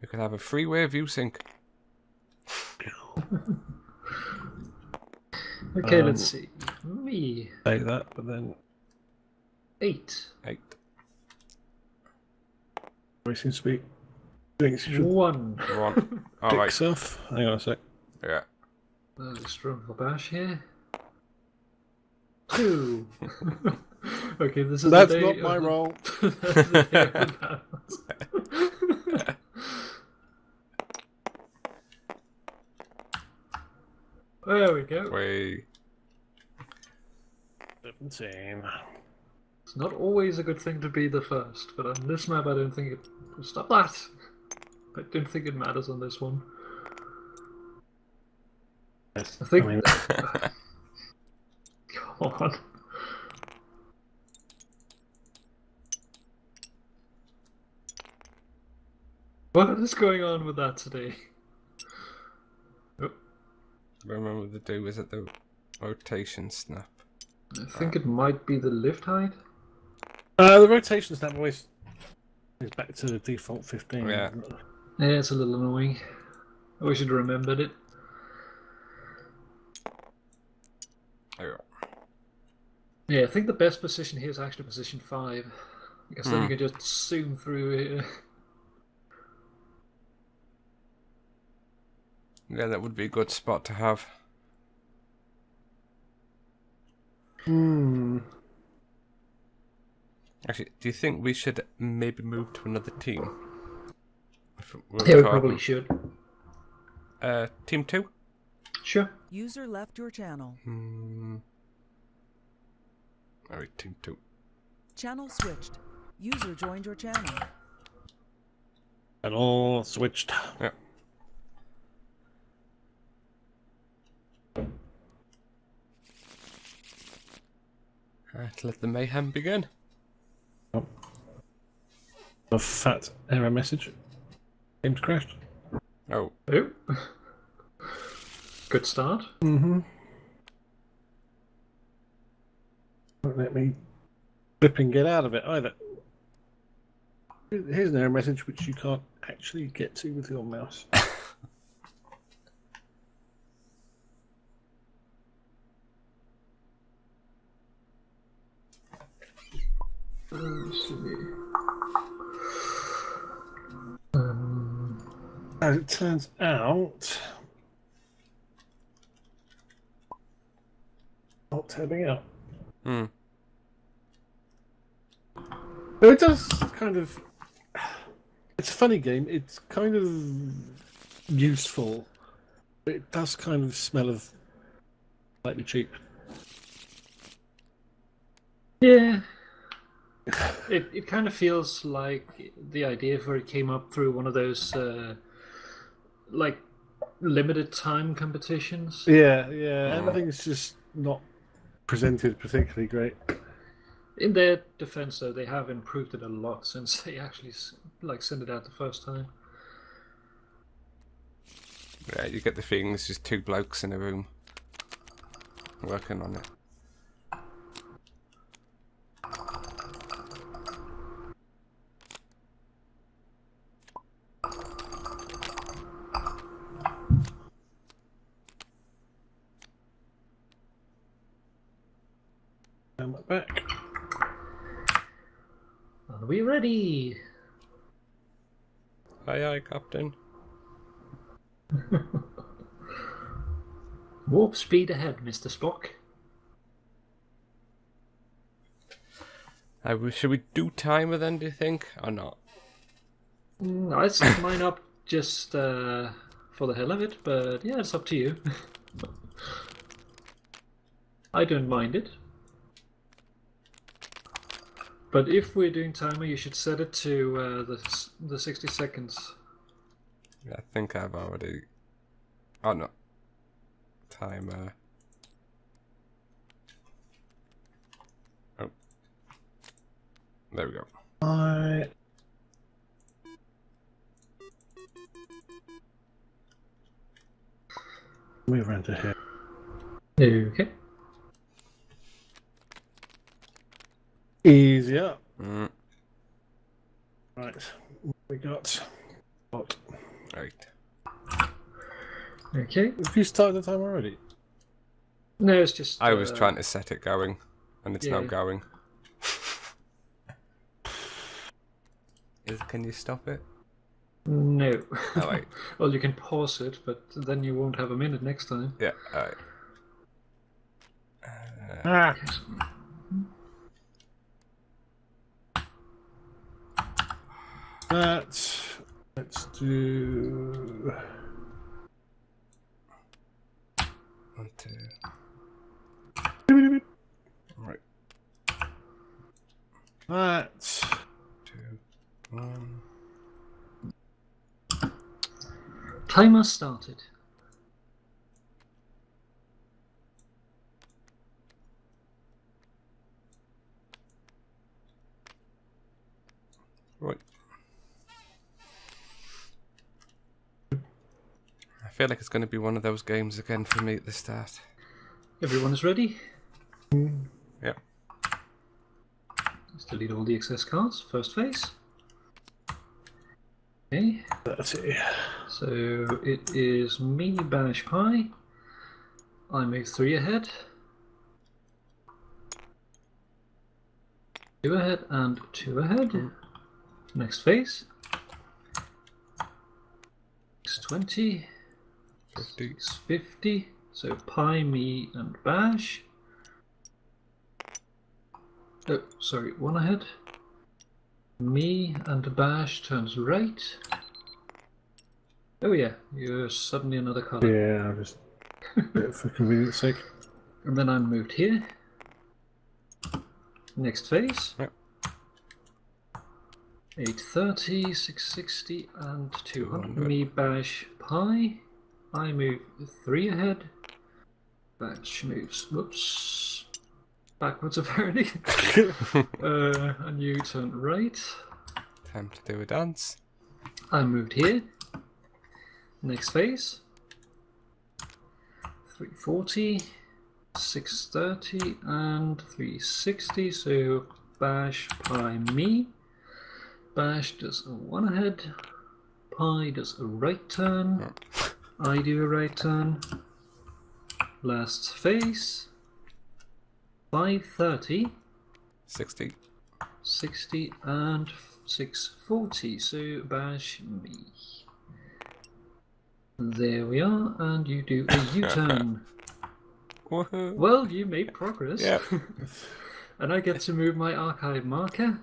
We could have a freeway view sync. Okay, Um, let's see. Me Say that, but then eight. Eight. we seems to be doing its One. One. All dick stuff. Hang on a sec. Yeah. There's a strong for bash here. Two. okay, this is That's the day not of my the- role. That's the day of the balance. There we go. We. Seventeen. It's not always a good thing to be the first, but on this map I don't think it. Stop that! I don't think it matters on this one. Yes. I think- mean, Come on. What is going on with that today? Remember the do is it the rotation snap? I think it might be the lift height. uh, the rotation snap always is back to the default fifteen. Yeah. Yeah, it's a little annoying. I wish I'd remembered it. There we go. Yeah, I think the best position here is actually position 5. Because then Hmm. you can just zoom through here. Yeah, that would be a good spot to have. Hmm. Actually, do you think we should maybe move to another team? If we're Yeah, we talking- probably should. Uh, team two. Sure. User left your channel. Hmm. All right, team two. Channel switched. User joined your channel. And all switched. Yeah. Alright, let the mayhem begin. Oh. A fat error message. Game's crashed. Oh, Oh. Good start. Mm-hmm. Won't let me flip and get out of it either. Here's an error message which you can't actually get to with your mouse. Um, As it turns out, not turning out. hmm. But it does kind of. It's a funny game. It's kind of useful, but it does kind of smell of slightly cheap. yeah. It, it kind of feels like the idea for it came up through one of those uh, like limited time competitions. Yeah, yeah. Everything's just not presented particularly great. In their defense, though, they have improved it a lot since they actually like sent it out the first time. Yeah, you get the feeling it's just two blokes in a room working on it. Um, back. Are we ready? Aye, aye, Captain. Warp speed ahead, Mr. Spock. Uh, we- should we do timer then, do you think? Or not? Mm, I set mine up just uh, for the hell of it, but yeah, it's up to you. I don't mind it. But if we're doing timer, you should set it to uh, the the 60 seconds. Yeah, I think I've already. Oh no. Timer. Oh. There we go. I. Move around to here. Okay. Easy up. Mm. Right. We got What? Right. Okay. Have you started the time already? No, it's just. I was uh, trying to set it going, and it's not yeah. going. Is, can you stop it? No. All right. well, you can pause it, but then you won't have a minute next time. Yeah, alright. Ah. That. Let's do. One, two. Right, That. two, one. Timer started. Right. Feel like it's going to be one of those games again for me at the start. Everyone is ready? Mm. Yep. Let's delete all the excess cards. First phase. Okay, That's it. so it is me, Banish Pie. I move three ahead. Two ahead and two ahead. Next phase. It's 20. Fifty. It's 50. So pi, me, and Bash. Oh, sorry, one ahead. Me and Bash turns right. Oh yeah, you're suddenly another colour. Yeah, I'll just. for convenience sake. And then I'm moved here. Next phase. Yep. 830, 660, and 200. 200. Me, Bash, Pie. I move three ahead. Bash moves, whoops, backwards apparently. uh, and you turn right. Time to do a dance. I moved here. Next phase. 340, 630, and 360. So bash pie me. Bash does a one ahead. Pi does a right turn. I do a right turn. Last phase. 530. 60. 60 and 640 so bash me there we are and you do a u-turn well you made progress Yep. and i get to move my archive marker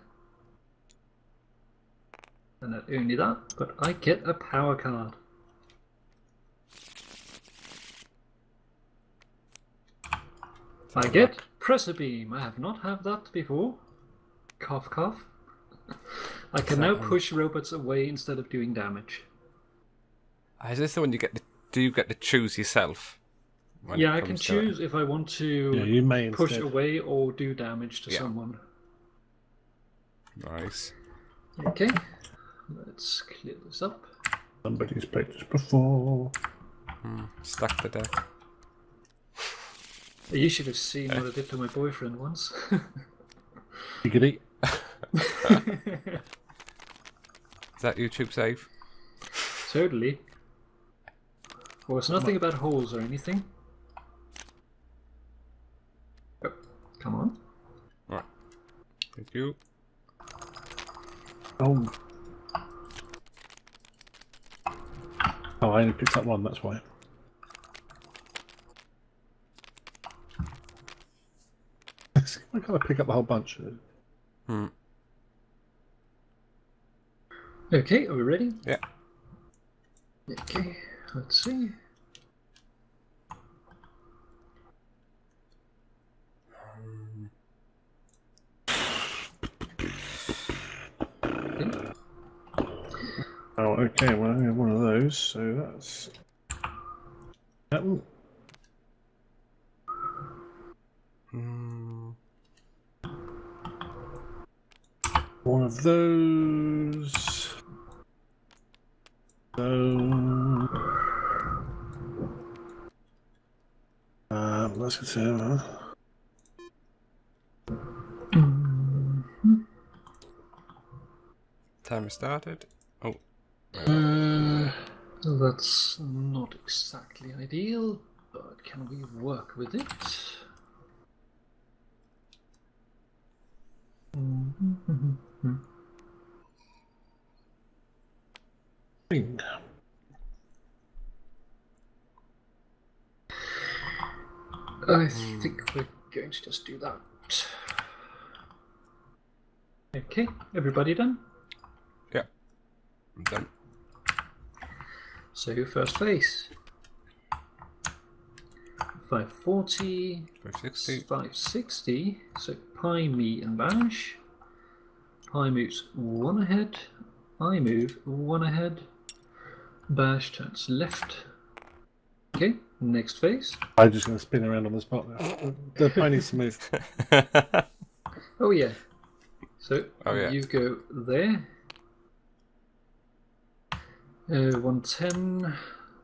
and not only that but i get a power card i get pressure beam i have not had that before cough cough i can now push robots away instead of doing damage uh, Is this the one you get to, do you get to choose yourself? yeah i can comes to it? choose if i want to Yeah, you may push instead. away or do damage to Yeah. someone Nice. okay let's clear this up Somebody's played this before. Hmm, Stack the deck. You should have seen what i did to my boyfriend once Giggity. Is that YouTube safe? totally well it's nothing about holes or anything oh, come on Right. Thank you. Oh. Oh, I only picked up one, that's why. I gotta pick up the whole bunch. Of. Hmm. okay are we ready Yeah. okay let's see Okay. Oh, okay, well, I have one of those, so that's. That one. Hmm. One of those. So. Um, let's get to uh, Timer started. Oh. uh, That's not exactly ideal, but can we work with it? Thing. I think we're going to just do that. Okay, everybody done? Yeah. I'm done. So first phase. 540, 560. 560. So Pi, me, and Bash. Pi moves one ahead. I move one ahead. Bash turns left. Okay, next phase. I'm just going to spin around on the spot now. The pie needs to move. Oh yeah. So Oh, yeah. you go there. Uh, 110,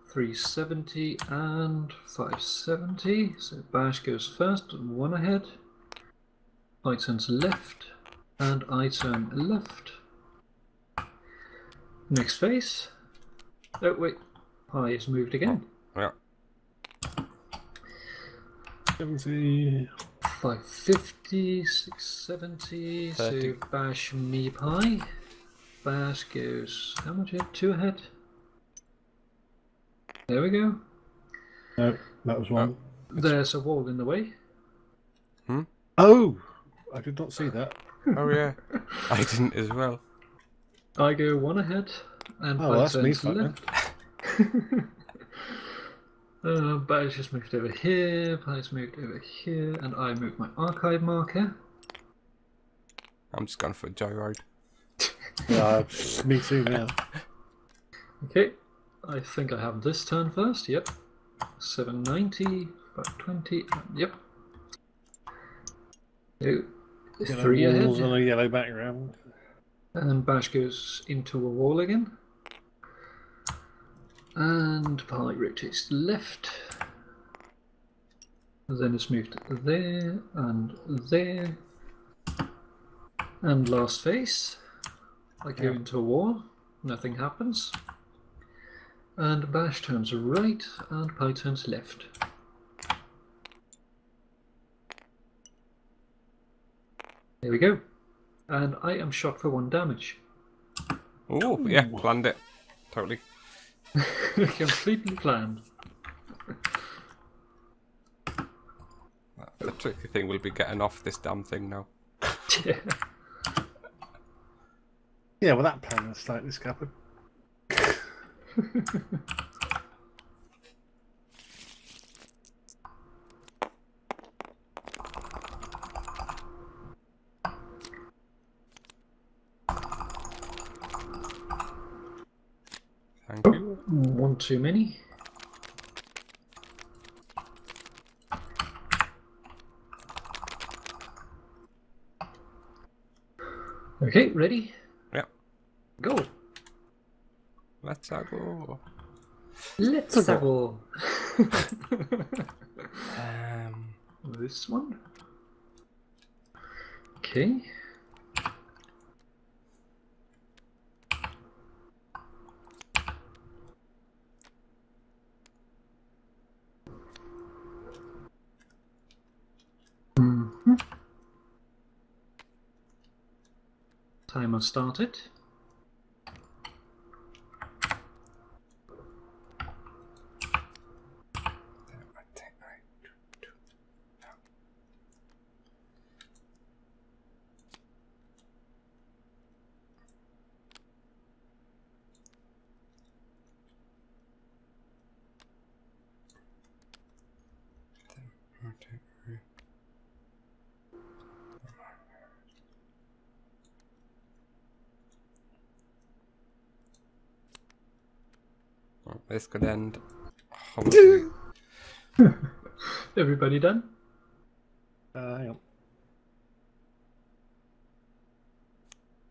370, and 570. So Bash goes first, one ahead. I turns left, and I turn left. Next face. Oh wait, Pi is moved again. yeah. 70. 550, 670, so bash me pie. Bash goes how much ahead? Two ahead. There we go. No, that was one. There's a wall in the way. Hmm? Oh, I did not see that. Oh, yeah. I didn't as well. I go one ahead, and Oh, that's me turns fucking. left. uh, Bash just moved over here, Pie's moved over here, and I move my archive marker. I'm just going for a joyride. Yeah, me too now. Okay, I think I have this turn first. Yep. 790, 520. Yep. Two, Three walls ahead. on a yellow background. And then Bash goes into a wall again. And Pi rotates left. Then it's moved there and there. And last face. I go Yeah. into a wall. Nothing happens. And Bash turns right and Pi turns left. There we go. And I am shot for one damage. Oh, yeah. Planned it. Totally. Completely planned. The tricky thing will be getting off this damn thing now. Yeah. Yeah, well, that plan is slightly scuppered. Thank you. One too many. Okay, ready? Yeah. Go. Let's go. Let's go. Um, this one. Okay. Timer started. This could end. Everybody done? Uh, hang on.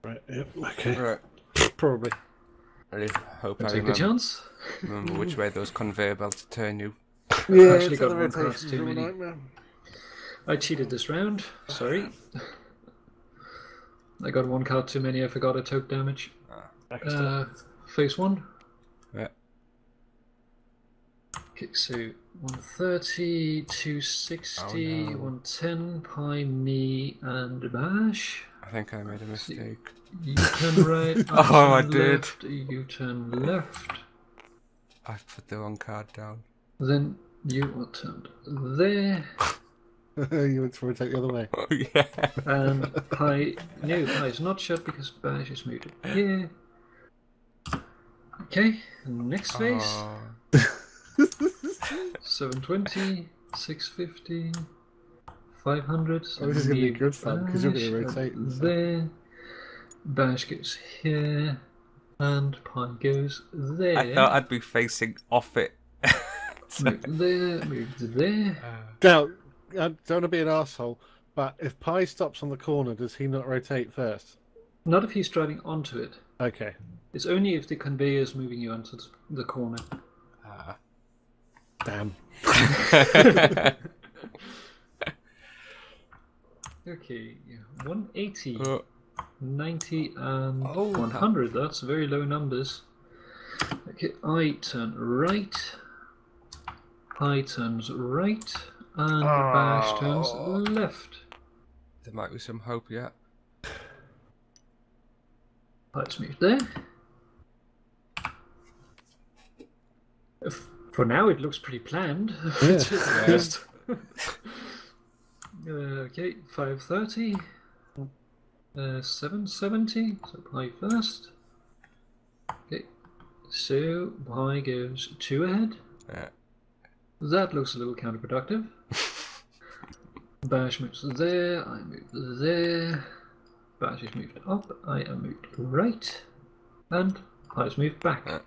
Right, yep, okay. right. Probably. I really hope I Take a chance. remember which way those conveyor belts turn you. Yeah, actually it's got the one card rotations too many. nightmare. I cheated this round. Sorry. I got one card too many. I forgot I took damage. Back a step. Uh, phase one. Yeah. Okay, so 130, 260, Oh, no. 110, pie, me, and bash. I think I made a mistake. You turn right. Oh, I turn did. Left, you turn left. I put the wrong card down. Then you are turned there. you went to rotate the other way. Oh yeah. And pie. No, pie is not shut because bash is muted. Yeah. Okay, next phase. Oh, 720, 650, 500. Oh, this is gonna be Leave good fun, 'cause you're gonna rotate and stuff. There. Bash goes here. And Pi goes there. I thought I'd be facing off it. Move there, move there. Now, I don't want to be an asshole, but if Pi stops on the corner, does he not rotate first? Not if he's driving onto it. Okay. It's only if the conveyor is moving you onto the corner. Ah. Damn. Okay, yeah, 180, Oh, uh, 90, and Oh, 100. That's very low numbers. Okay, I turn right. I turns right. And Bash ah. turns Oh. left. there might be some hope yet. Let's move there. F- For now, it looks pretty planned. Yeah. Just- Uh, okay, 530. Uh, 770. So pi first. Okay, so pi goes two ahead. Yeah. That looks a little counterproductive. Bash moves there, I move there. Bash is moved up, I am moved right. And I is moved back. Yeah.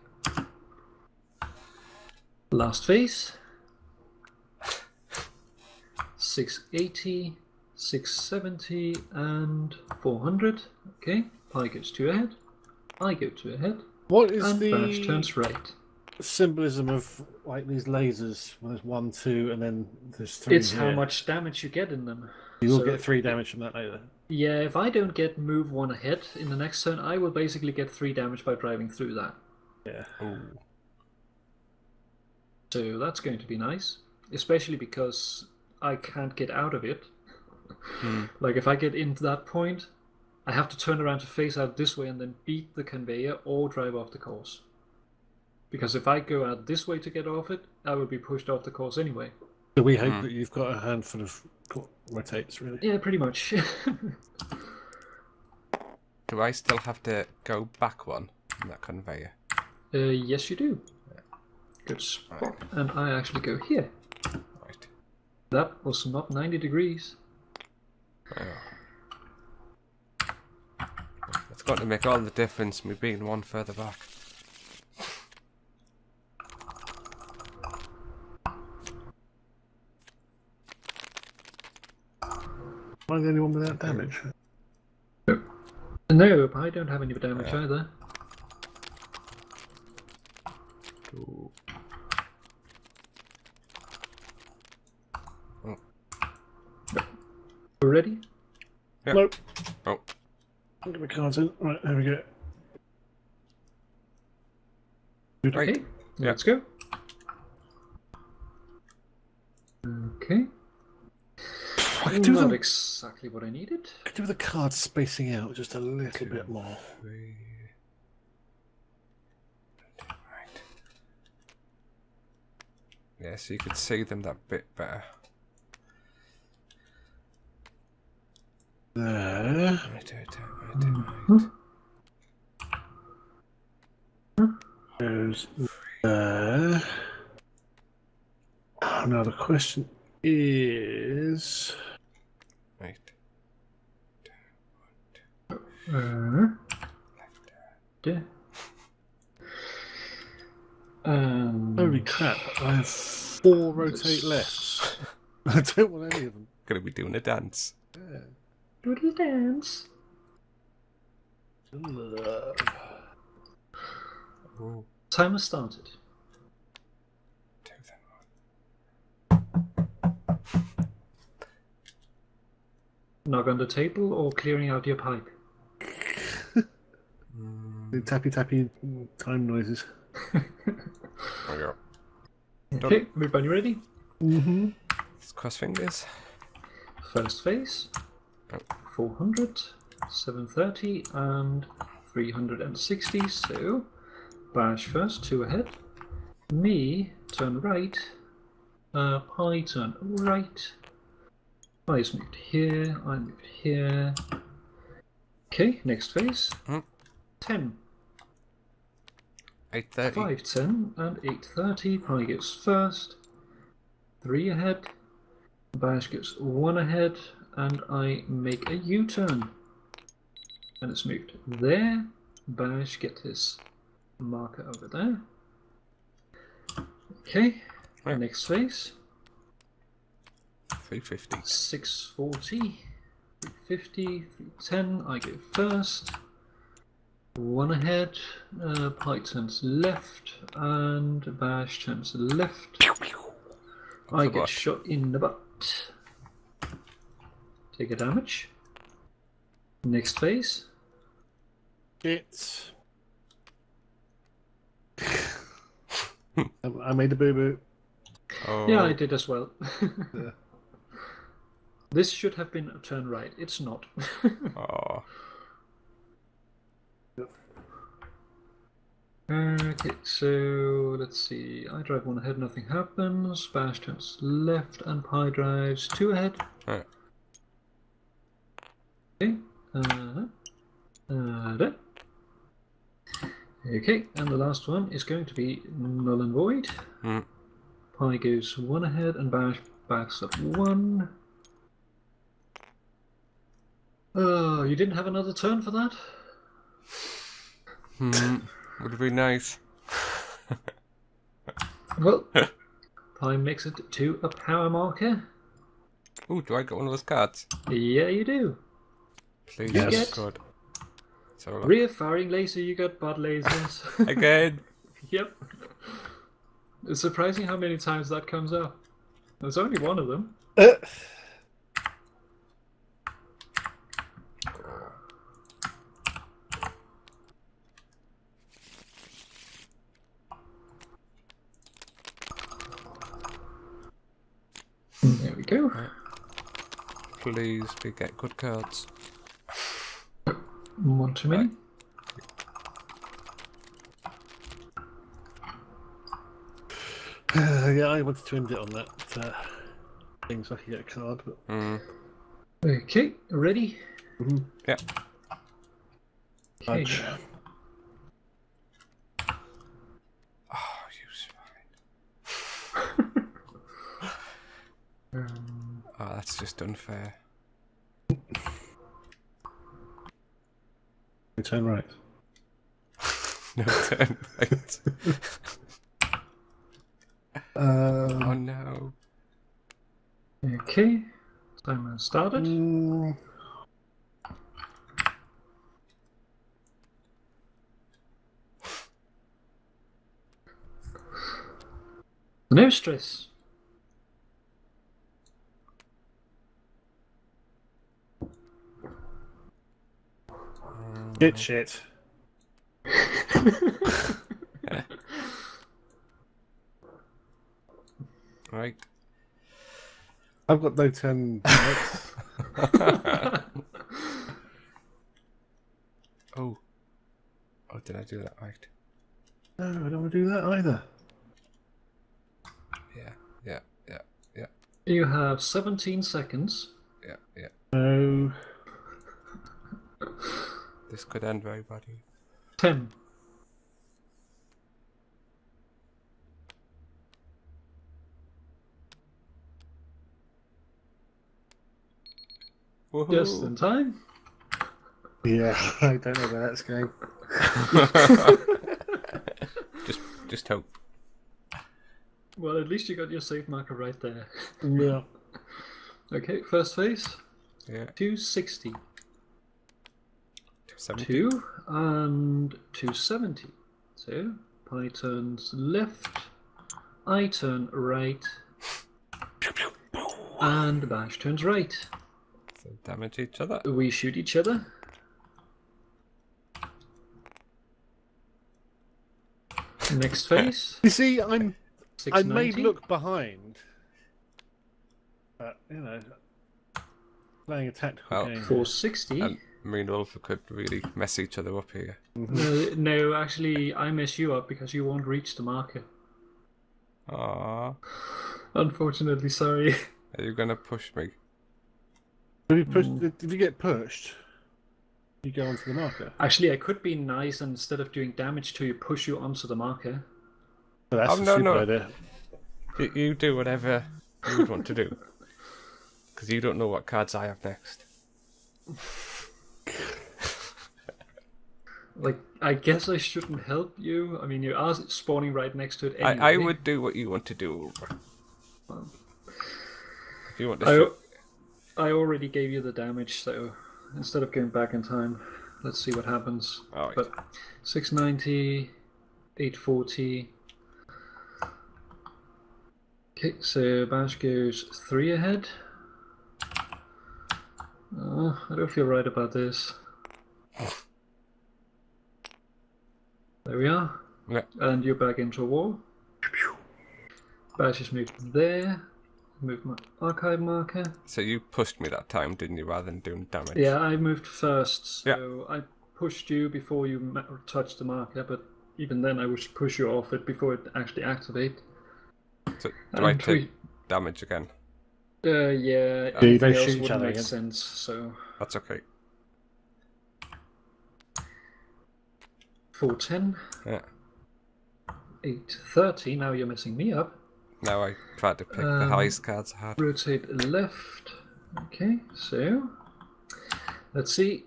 Last phase. 680, 670, and 400. Okay, Pi goes two ahead. I go two ahead. What is And Bash the turns right. symbolism of like these lasers? When there's one, two, and then there's three. It's how much damage you get in them. You will so- get three damage from that later. Yeah, if I don't get move one ahead in the next turn, I will basically get three damage by driving through that. Yeah. Ooh. So that's going to be nice, especially because I can't get out of it. Like if I get into that point, I have to turn around to face out this way and then beat the conveyor or drive off the course. Because if I go out this way to get off it, I will be pushed off the course anyway. So we hope that you've got a handful of rotates, really. Yeah, pretty much. Do I still have to go back one in that conveyor? uh, yes, you do. Good spot. And I actually go here. Right. That was not 90 degrees. It's got to make all the difference, me being one further back. Am I the only one without damage? No, I don't have any damage either. Ooh. You ready? Yeah. Nope. Oh, I'll Get my cards in. Right, there we go. right. Okay, Yeah. let's go. Okay. I could do Not them. exactly what I needed. I Could do the cards spacing out just a little bit more. Three. Right. Yeah, so you could see them that bit better. There. Right, right, right, right, right. Goes there. Now the question is. right. Uh, yeah. Um, Holy crap! I have four rotate left. I don't want any of them. Gonna be doing a dance. Doodle dance. Ooh, Timer started. Knock on the table or clearing out your pipe. The tappy tappy time noises. There we go. Okay, everybody ready? Mm-hmm. Let's cross fingers. First phase 400, 730, and 360. So, Bash first, two ahead. Me, turn right. Uh, Pi, turn right. I's moved here, I moved here. Okay, next phase Hmm. 10, 8.30. 5, 10, and 830. Pi gets first. Three ahead. Bash gets one ahead, and I make a U turn. And it's moved there. Bash get his marker over there. Okay, Right. next phase 350. 640, 350, 310. I go first. One ahead. Uh, Pi turns left, and Bash turns left. I get shot in the butt. Take a damage. Next phase. It's. I I made a boo boo. Oh, Yeah, I did as well. Yeah. This should have been a turn right. It's not. oh. okay, so let's see. I drive one ahead, nothing happens. Bash turns left, and Pi drives two ahead. Right. Okay. Uh, uh. Okay, and the last one is going to be null and void. Hmm. Pi goes one ahead, and Bash backs up one. Oh, you didn't have another turn for that? Hmm. Would have been nice. Well, Pi makes it to a power marker. Ooh, do I get one of those cards? Yeah, you do. Please, Yes. yes. good. So. Rear firing laser, you got butt lasers. again. yep. It's surprising how many times that comes up. There's only one of them. Uh, There we go. Please, we get good cards. One too many. yeah, I wanted to end it on that uh, thing so I could get a card, but Hmm. Okay, ready? Yeah. Okay. Fudge. Oh, you swine. Um, Oh, that's just unfair. Turn right. No turn right. Um, oh no. okay. Timer started. mm, No stress. Shit, shit. Right. I've got no ten. minutes. Oh. Oh, did I do that right? no, I don't want to do that either. Yeah, yeah, yeah, yeah, You have 17 seconds. yeah, yeah. No. This could end very badly. 10. Just in time. Yeah, I don't know where that's going. just, just hope. Well, at least you got your save marker right there. Yeah. Okay, first phase. Yeah, 260. 70. 2 and 270. So, Pi turns left, I turn right, and Bash turns right. So damage each other. We shoot each other. Next phase. You see, I'm I may look behind, but you know, playing a tactical Well, game. 460. And um, me and Ulfa could really mess each other up here. No, no, actually, I mess you up because you won't reach the marker. Aww. Unfortunately, sorry. Are you gonna push me? If you, push, if you get pushed, you go onto the marker. Actually, I could be nice and instead of doing damage to you, push you onto the marker. But that's Oh, a no, super no. idea. You, you do whatever you would want to do. Because you don't know what cards I have next. Like, I guess I shouldn't help you. I mean, you are spawning right next to it anyway. I, I would do what you want to do, Ulfa. If you want to I, I already gave you the damage, so instead of going back in time, let's see what happens. Alright. But 690, 840. Okay, so Bash goes three ahead. Oh, I don't feel right about this. There we are. Yeah. And you're back into a wall. Bash is moved there. Move my archive marker. So you pushed me that time, didn't you, rather than doing damage? Yeah, I moved first, Yeah. so I pushed you before you touched the marker, but even then I would push you off it before it actually activate. So do I take we- damage again? Uh, yeah, they anything else shoot each other make again? sense, so... That's okay. 410, Yeah. 830, now you're messing me up. Now I tried to pick the Um, highest cards I had. Rotate left. Okay, so... Let's see.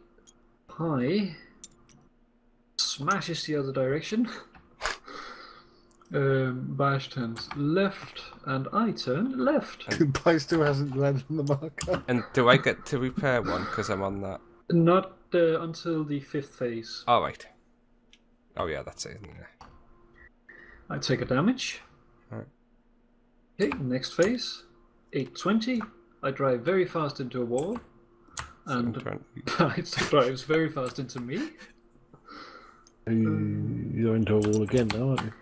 High smashes the other direction. um, Bash turns left, and I turn left. Pi still hasn't landed on the marker. And do I get to repair one because I'm on that? Not uh, until the fifth phase. Oh, right. Oh, yeah, that's it. isn't it? I take a damage. Right. Okay, next phase. 820. I drive very fast into a wall. And 720. it drives very fast into me. You- You're into a wall again now, aren't you?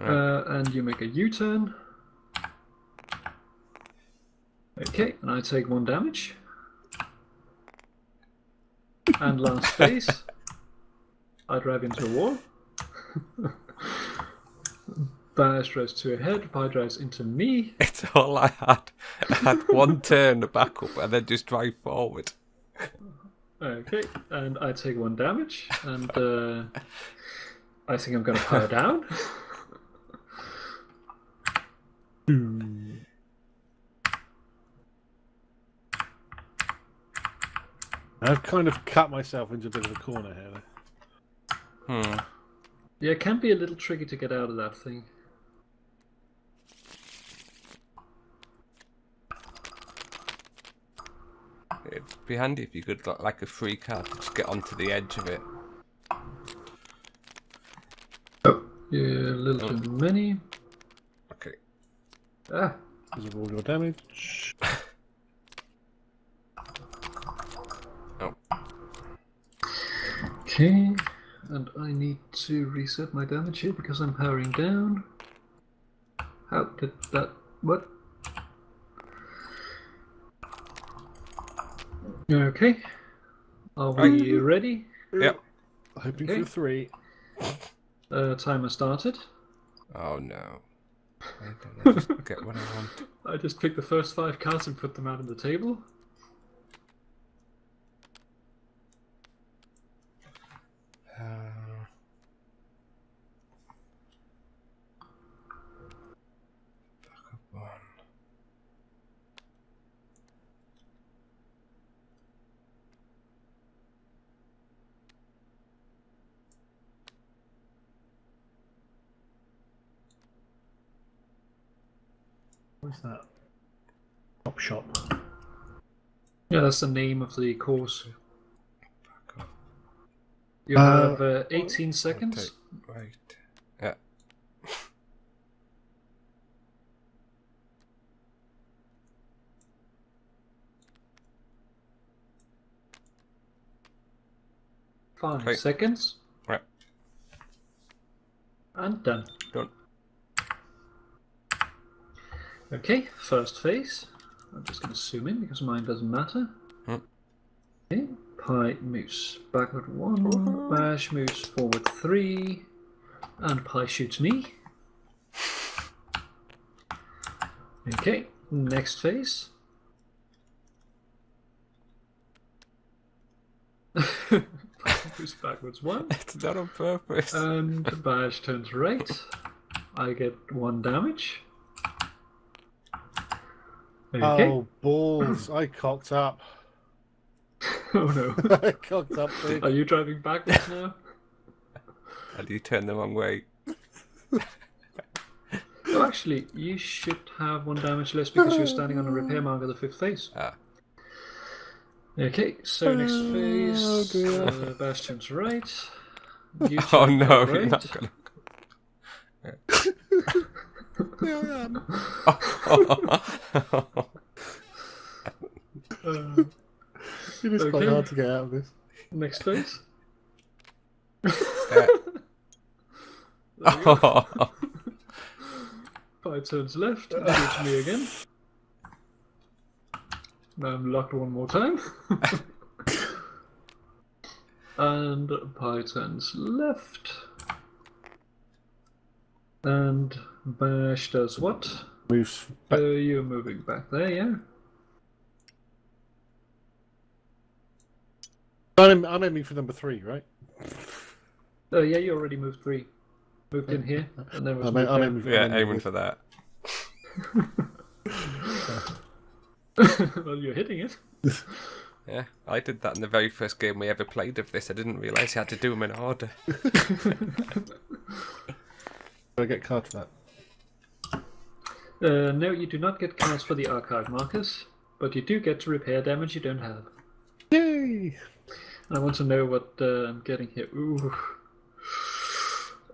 Uh, and you make a U turn. Okay, and I take one damage. And last phase. I drive into a wall. Bash drives to a head. Pi drives into me. It's all I had. I had one turn to back up and then just drive forward. Okay, and I take one damage, and uh, I think I'm gonna power down. I've kind of cut myself into a bit of a corner here. Hmm. Yeah, it can be a little tricky to get out of that thing. It'd be handy if you could like a free card to just get onto the edge of it. Yeah, a little too many. Okay. Ah, Because of all your damage. Oh. okay. And I need to reset my damage here because I'm powering down. How did that. What? Okay. Are we ready? Yep. Hoping Okay. for three. Uh, timer started. Oh no. Why I just get what I want? I just picked the first five cards and put them out on the table. That? Top shop. Yeah, that's the name of the course. You Uh, have uh, 18 seconds. Take- Right. Yeah. Five Okay. seconds. Right. And done. Done. Okay, first phase. I'm just going to zoom in because mine doesn't matter. Hmm. Okay, Pi moves backward one, Bash moves forward three, and Pi shoots me. Okay, next phase. Pi moves backwards one, It's not on purpose. and Bash turns right. I get one damage. Okay. Oh, balls. I cocked up. Oh no. I cocked up big. Are you driving backwards now? and you turn the wrong way. Well, actually, you should have one damage less because you're standing on a repair mark of the fifth phase. Ah. Okay, so next Oh, phase, dear. uh, Bastion's right. You Oh no, right. not gonna. Here I am. Uh, It is quite hard to get out of this. next phase. Yeah. Five turns left. Shoots me again. Now I'm locked one more time. and Pi turns left. And Bash does what? Moves Uh, back. you're moving back there, yeah? I'm, I'm aiming for number three, right? Oh, yeah, you already moved three. Moved in here, and then was I'm, I'm aiming for yeah, aiming for that. well, you're hitting it. Yeah, I did that in the very first game we ever played of this. I didn't realise you had to do them in order. Do I get card for that? Uh, no, you do not get cards for the archive markers, but you do get to repair damage you don't have. Yay! I want to know what uh, I'm getting here. Ooh,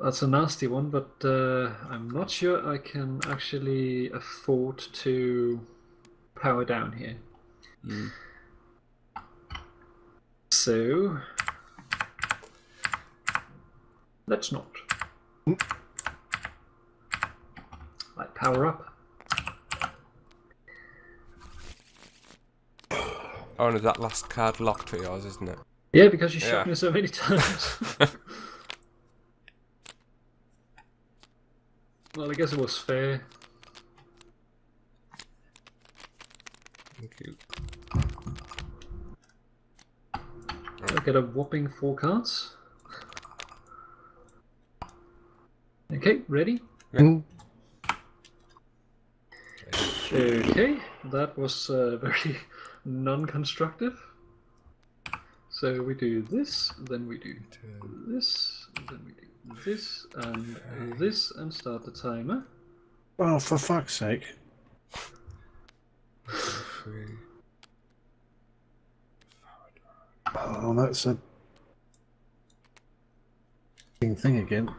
that's a nasty one, but uh, I'm not sure I can actually afford to power down here. So let's not. I power up. Oh, and is that last card locked for yours, isn't it? Yeah, because you shot Yeah. me so many times. well, I guess it was fair. Thank you. I get a whopping four cards. Okay, ready? Mm. Okay, that was uh, very non-constructive. So we do this, then we do this, then we do this, and this, and start the timer. Oh, for fuck's sake. Three. Oh, that's a thing thing again.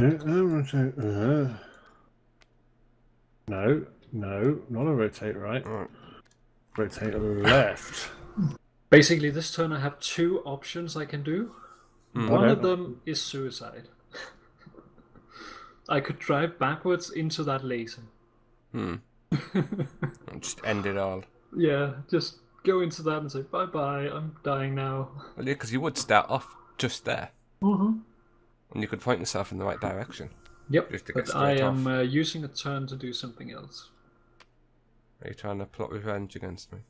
Mm, mm, mm, no, no, not a rotate right. Right. Rotate left. Basically, this turn I have two options I can do. Hmm. One Okay. of them is suicide. I could drive backwards into that laser. Hmm. Just end it all. Yeah, just go into that and say bye bye. I'm dying now. Well, yeah, because you would start off just there, Mm-hmm. And you could point yourself in the right direction. Yep, Just to get but I am uh, using a turn to do something else. Are you trying to plot revenge against me?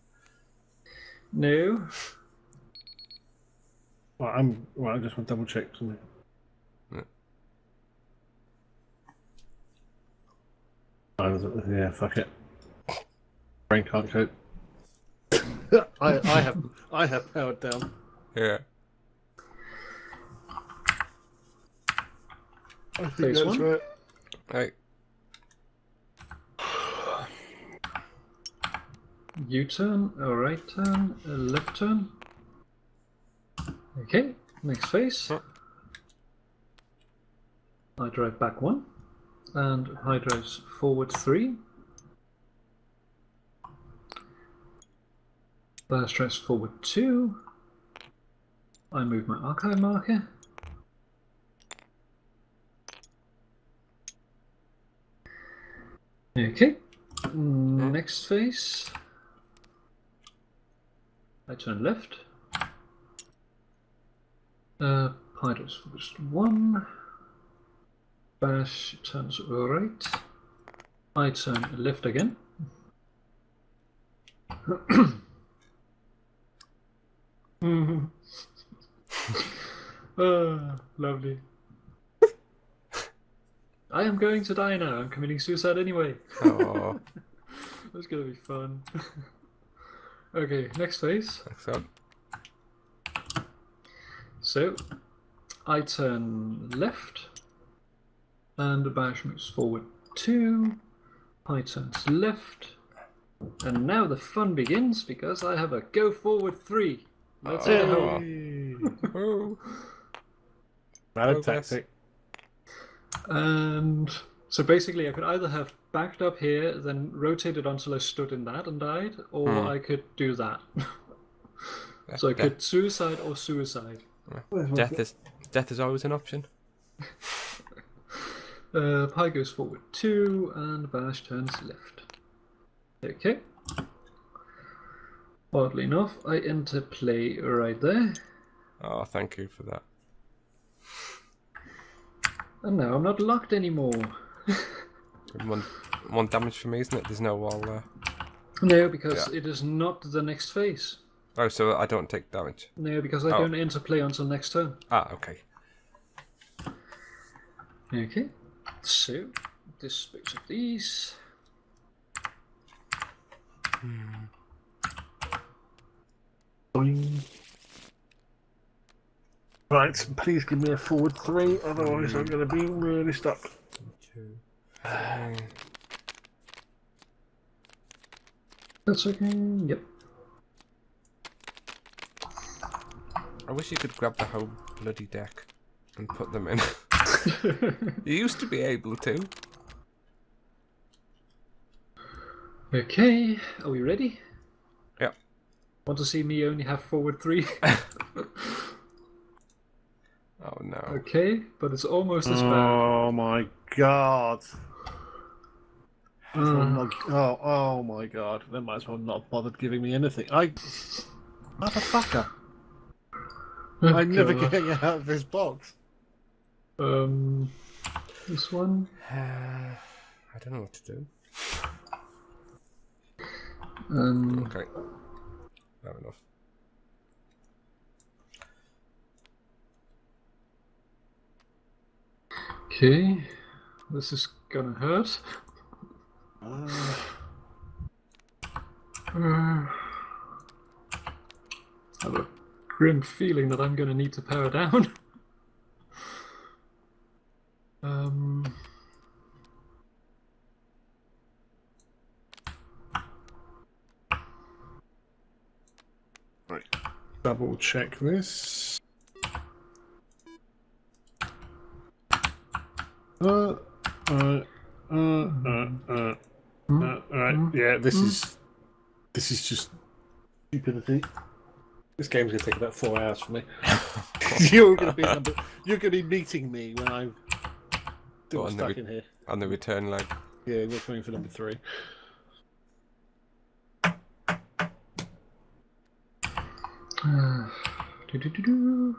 No, Well, I'm. Well, I just want to double check something. Yeah. I yeah, fuck it. Brain can't cope. I, I have, I have powered down. Yeah. I think Phase that's one? right. Right. U turn, a right turn, a left turn. Okay, next phase. Huh. I drive back one, and I drives forward three. Last drives forward two. I move my archive marker. Okay. Mm, Next phase. I turn left. Uh, Pydos first one. Bash turns right. I turn left again. Mhm. Ah, lovely. I am going to die now. I'm committing suicide anyway. Oh, That's gonna be fun. okay, next phase. excellent. So, I turn left, and the bash moves forward two. I turns left, and now the fun begins because I have a go forward three. Let's Oh. go. Hey. Woo. Valid Progress. tactic. And so basically, I could either have backed up here, then rotated until I stood in that and died, or Hmm. I could do that. so I could suicide or suicide. Death is death is always an option. Uh, Pi goes forward two, and Bash turns left. Okay. Oddly enough, I enter play right there, Oh, thank you for that. And now I'm not locked anymore. One one damage for me, isn't it? There's no wall there. No, because Yeah. it is not the next phase. Oh, so I don't take damage. No, because I Oh. don't enter play until next turn. Ah, okay. Okay, so this dispose of these. Hmm. Boing. Right, please give me a forward three, otherwise I'm going to be really stuck. That's okay. Yep. I wish you could grab the whole bloody deck and put them in. you used to be able to. Okay, are we ready? Yep. Want to see me only have forward three? Oh no. okay, but it's almost as bad. Oh my god. Oh, my, oh, oh my god. They might as well not have bothered giving me anything. I. Motherfucker. I'm never God. getting out of this box. Um, this one. Uh, I don't know what to do. Um, Okay. Fair enough. Okay, this is gonna hurt. Uh, Uh, I have a grim feeling that I'm gonna need to power down. um. right. Double check this. Uh, uh, uh, uh, uh, uh, right. Yeah, this is this is just stupidity. This game's gonna take about four hours for me. you're gonna be number, you're gonna be meeting me when I'm still on, stuck re- in here. on the return leg. Yeah, we're coming for number three. Do-do-do-do.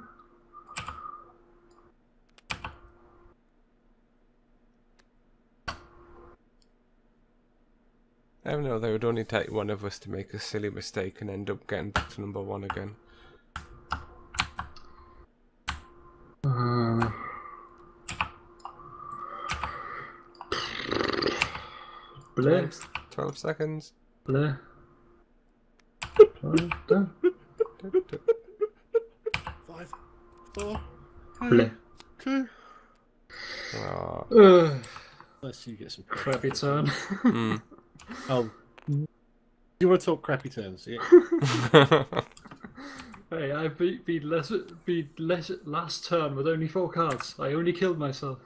I don't know, they would only take one of us to make a silly mistake and end up getting back to number one again. Uh, bleh, 12, 12 seconds. bleh. Done. Five, four, Bleh. two. Oh, Ugh, Let's see you get some. crappy turn. mm. Oh, you want to talk crappy turns? Yeah. hey, I beat beat less beat less last turn with only four cards. I only killed myself.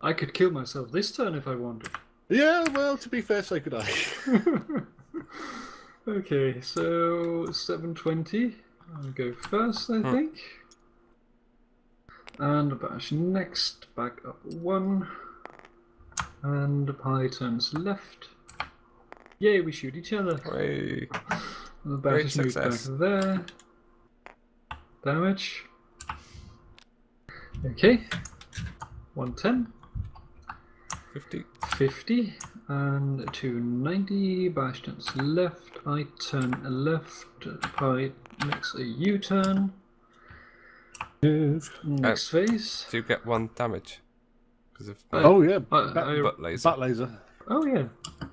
I could kill myself this turn if I wanted. Yeah. Well, to be fair, so could I. Okay, so 720. I'll go first, I hmm. think. And bash next, back up one. And Pi turns left. Yay, we shoot each other. Hooray. The Great bash moves back success. there. Damage. Okay. 110. 50. 50 and 290 bash turns left i turn left pi makes a u-turn Move. next phase Do you get one damage? Because of Uh, Oh yeah, I- bat, I- butt laser. bat laser. oh yeah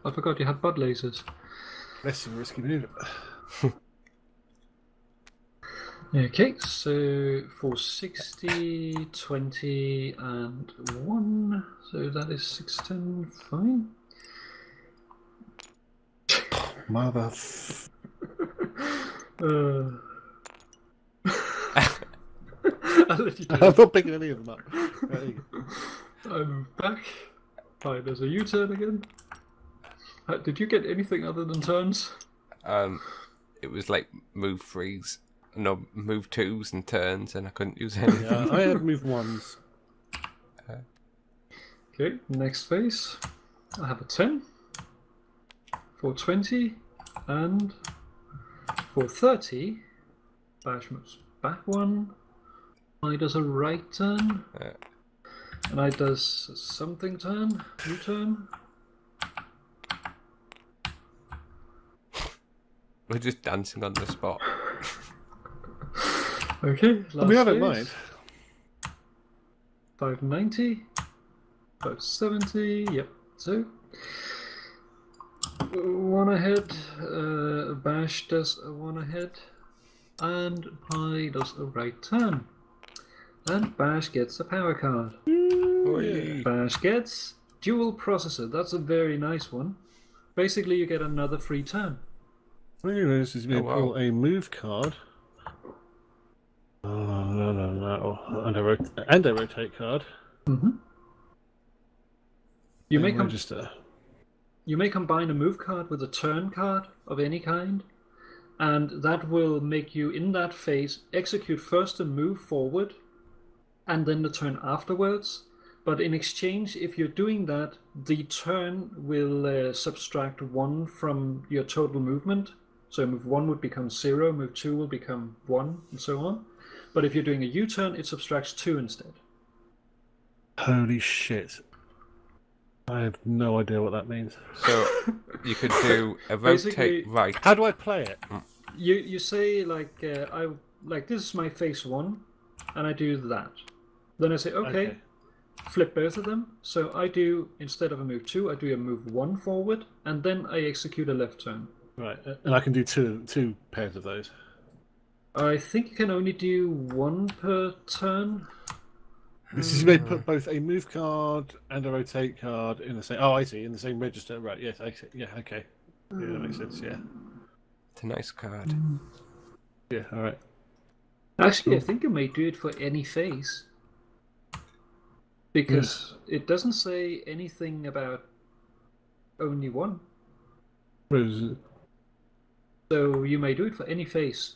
i forgot you had bud lasers Less of a risky move. okay so for 60 20 and 1 so that is 610 fine Mother. Uh... I'll let you do it. I'm not picking any of them up. Right, there you go. I move back. Fine, there's a U-turn again. Uh, did you get anything other than turns? Um, it was like move threes, no move twos and turns, and I couldn't use any. Yeah, I had move ones. Okay, next phase. I have a 10, for 20 and for 30. Bash moves back one. I does a right turn. Yeah. And I does something turn, U-turn. We're just dancing on the spot. Okay, last I mean, I don't phase. mind. 590, 570, yep, so. One ahead, uh, Bash does a one ahead, and Pi does a right turn. And Bash gets a power card. Hooray. Bash gets dual processor, that's a very nice one. Basically, you get another free turn. Anyways, is going Oh, to wow. pull a move card. Oh no no no! And a, rot- and a rotate card. Mm-hmm. You may, com- register. you may combine a move card with a turn card of any kind, and that will make you, in that phase, execute first a move forward and then the turn afterwards. But in exchange, if you're doing that, the turn will uh, subtract one from your total movement. So move one would become zero, move two will become one, and so on. But if you're doing a U turn, it subtracts two instead. Holy shit! I have no idea what that means. So you could do a rotate Basically- right. How do I play it? you you say like uh, I like this is my face one, and I do that. Then I say okay, Okay. Flip both of them. So I do instead of a move two, I do a move one forward, and then I execute a left turn. Right, and I can do two two pairs of those. I think you can only do one per turn. This is they put hmm. both a move card and a rotate card in the same. Oh, I see, in the same register. Right? Yes, I see. Yeah, okay. Yeah, that makes sense. Yeah, It's a nice card. yeah. All right. Actually, I think you may do it for any phase. Because it doesn't say anything about only one. Where is it? So you may do it for any face.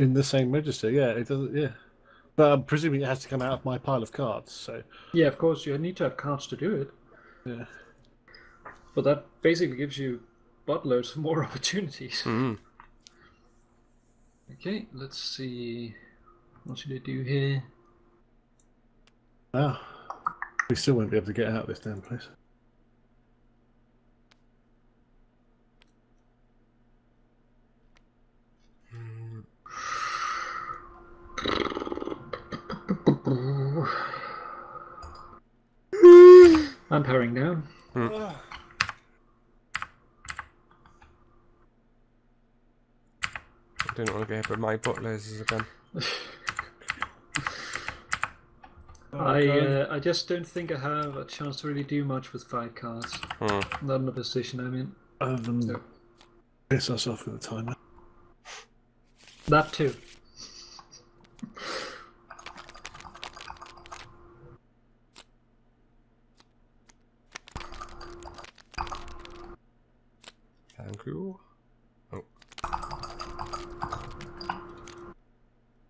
In the same register. Yeah, it doesn't. Yeah, but I'm presuming it has to come out of my pile of cards. So Yeah, of course, you need to have cards to do it. yeah. But that basically gives you buttloads of more opportunities. Mm. Okay, let's see. What should I do here? Wow. We still won't be able to get out of this damn place. I'm powering down. Hmm. I don't want to get hit with my butt lasers again. I uh, I just don't think I have a chance to really do much with five cards. Hmm. Not in a position I'm in. Other than so. piss us off with the timer. That too. Thank you. Oh.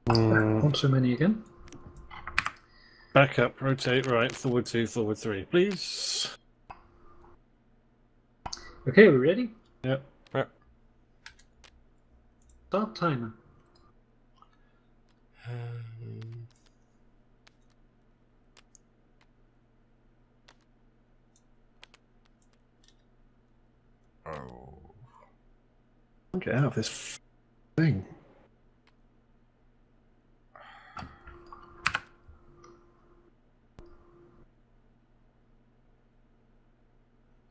Mm. Not so many again? Back up, rotate, right, forward two, forward three, please. Okay, we ready? Yep. Yep. Start timer. Um, oh. Get out of this f- thing.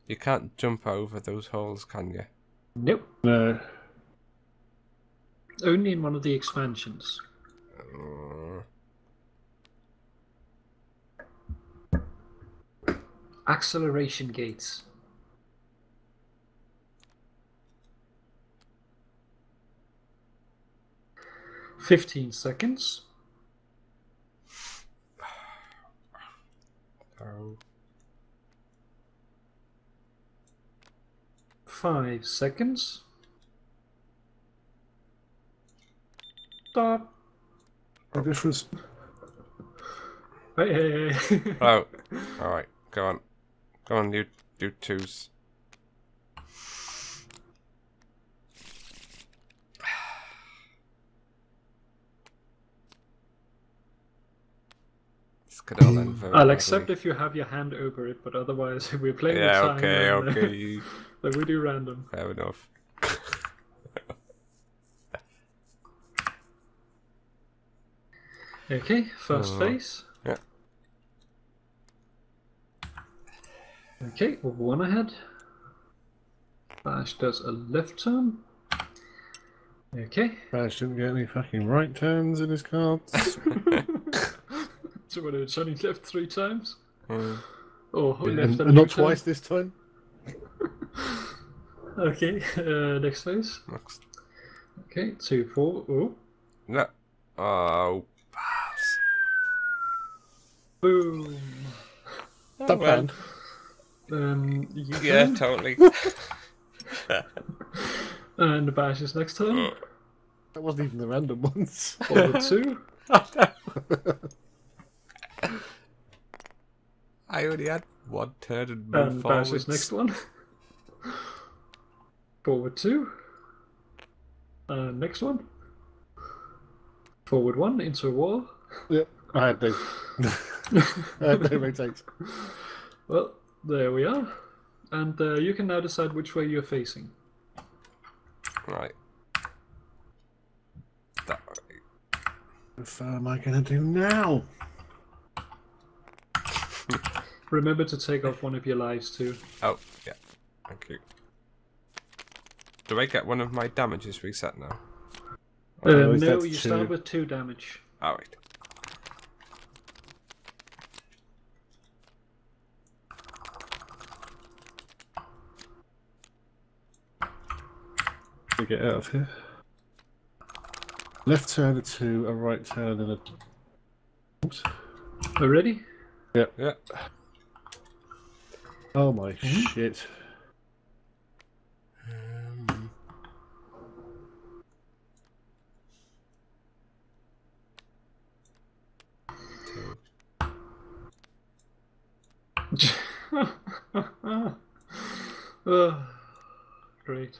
You can't jump over those holes, can you? Nope. No. Only in one of the expansions. Uh, Acceleration gates. Fifteen seconds. oh. Five seconds. Stop. Oh, this was. Hey, hey, hey. Oh. Alright, go on. Go on, you do twos. This could all end very I'll accept if you have your hand over it, but otherwise we're playing Yeah, with time. okay, and, uh, okay. so we do random. Fair enough. Okay, first Uh, phase. yeah. Okay, one ahead. Bash does a left turn. Okay. Bash didn't get any fucking right turns in his cards. so what, it's only left three times? Mm. Or and, left and a not new turn? twice this time. Okay, uh, next phase. Next. Okay, two, four. Oh, No. Oh. pass. boom. That well. band. Um, you Yeah, turn, totally. and the bash is next turn. That wasn't even the random ones. Forward two. I only had one turn and moved And bash is next one. Forward two. And next one. Forward one into a wall. yep, I had no. I had no rotates. Well, there we are. And uh, you can now decide which way you're facing. Right. That way. What the fuck am I going to do now? Remember to take off one of your lives too. Oh, yeah. Thank you. Do I get one of my damages reset now? Uh, Oh, no, that you start two? with two damage. Alright. to get out of here. Left turn a two, a right turn and a. Oops. Are you ready? Yeah. Oh my shit. Um, two. Oh, great.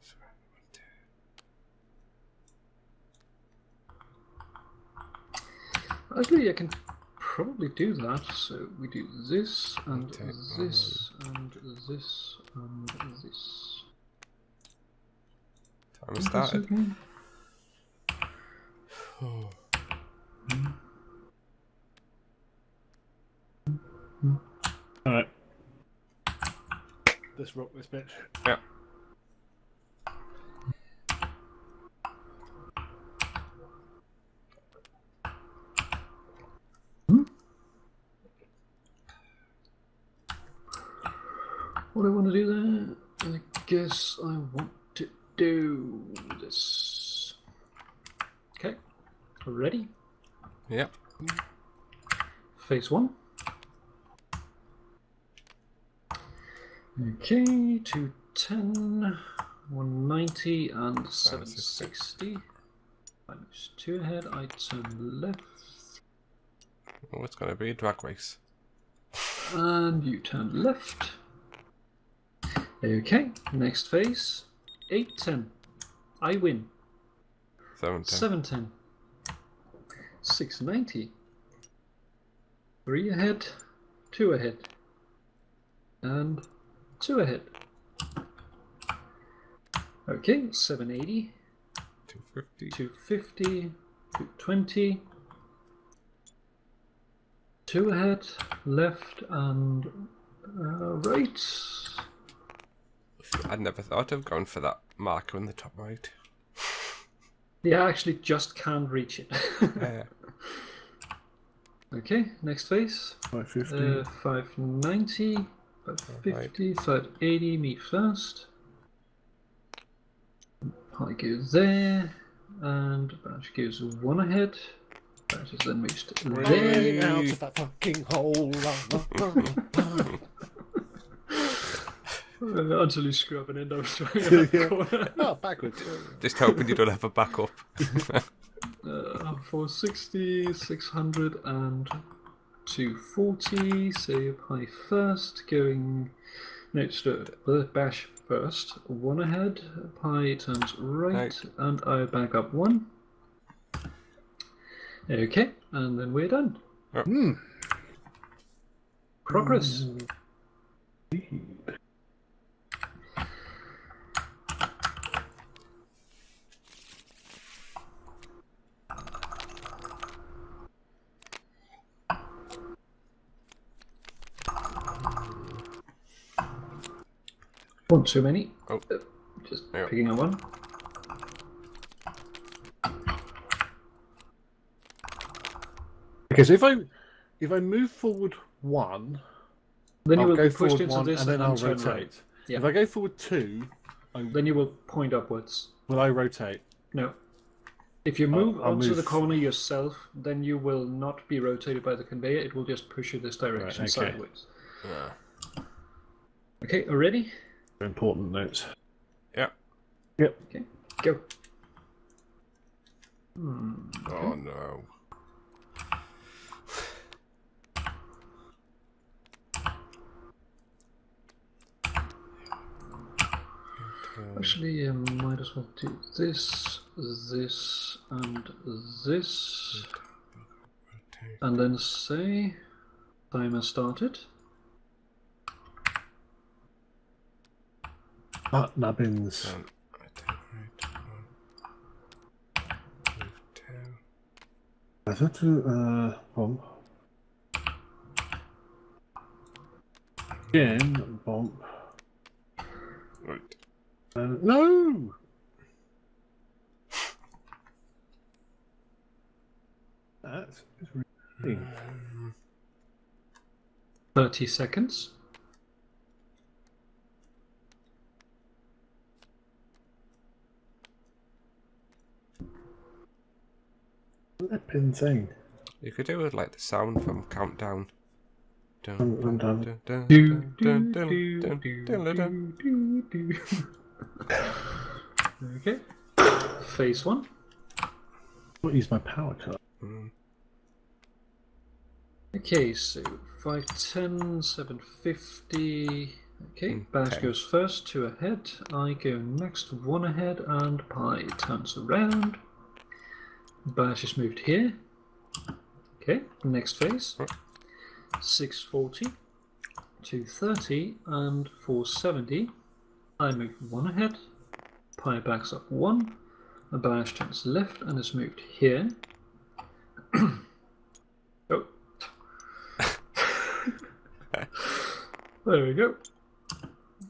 Sorry, one. Actually, I can probably do that. So we do this and Okay, this and this and this. Time That's started. okay. Oh. Alright. Let's rock this bitch. Yeah. Hmm? What do I want to do there? I guess I want to do this. Okay, ready? Yep. Phase one. Okay, to ten. 190 and 760. 760. I two ahead. I turn left. Oh, it's going to be a drag race. And you turn left. Okay, next phase. 810. I win. 710. 710. 690. Three ahead, two ahead. And two ahead. Okay, 780, 250. 250, 220. Two ahead, left and uh, right. I'd never thought of going for that marker in the top right. Yeah, I actually just can't reach it. Yeah. okay, next phase. 550. Uh, 590, 550, 580, me first. I go there, and Badge goes one ahead. Badge is then moves to there. Way out of that fucking hole. Uh, until you screw up and end up trying around the corner. oh, backwards. Just hoping you don't have a backup. Uh, 460, 600, and 240. So Pi first, going. No, so, uh, bash first. One ahead. Pi turns right, Right. and I back up one. Okay, and then we're done. Hmm. Progress. One too many. Oh. Just Yeah. picking up one. Okay, so if I if I move forward one, Then you I'll will go be forward into one this and then I'll turn rotate. right. Yeah. If I go forward two, I, Then you will point upwards. will I rotate? No. If you move I'll onto the move. corner yourself, then you will not be rotated by the conveyor. It will just push you this direction Right, okay. sideways. Yeah. Okay, are ready? Important notes. Yeah. Yep. Okay, go. Oh hmm, no. Actually, I might as well do this, this, and this, and then say timer started. Ah, nubbins. Um, right, right, one. Move two. I thought to, uh, bomb. Again, bomb. Right. Uh, no! That's really. 30 seconds. That's insane. You could do it like the sound from Countdown. Okay. Phase one. I'll use my power card. Mm. Okay, so 510, 750. Okay, Bash Okay. goes first, two ahead. I go next, one ahead, and Pi turns around. Bash is moved here. Okay, next phase. 640, 230, and 470. I move one ahead. Pi backs up one. And Bash turns left and is moved here. oh. there we go.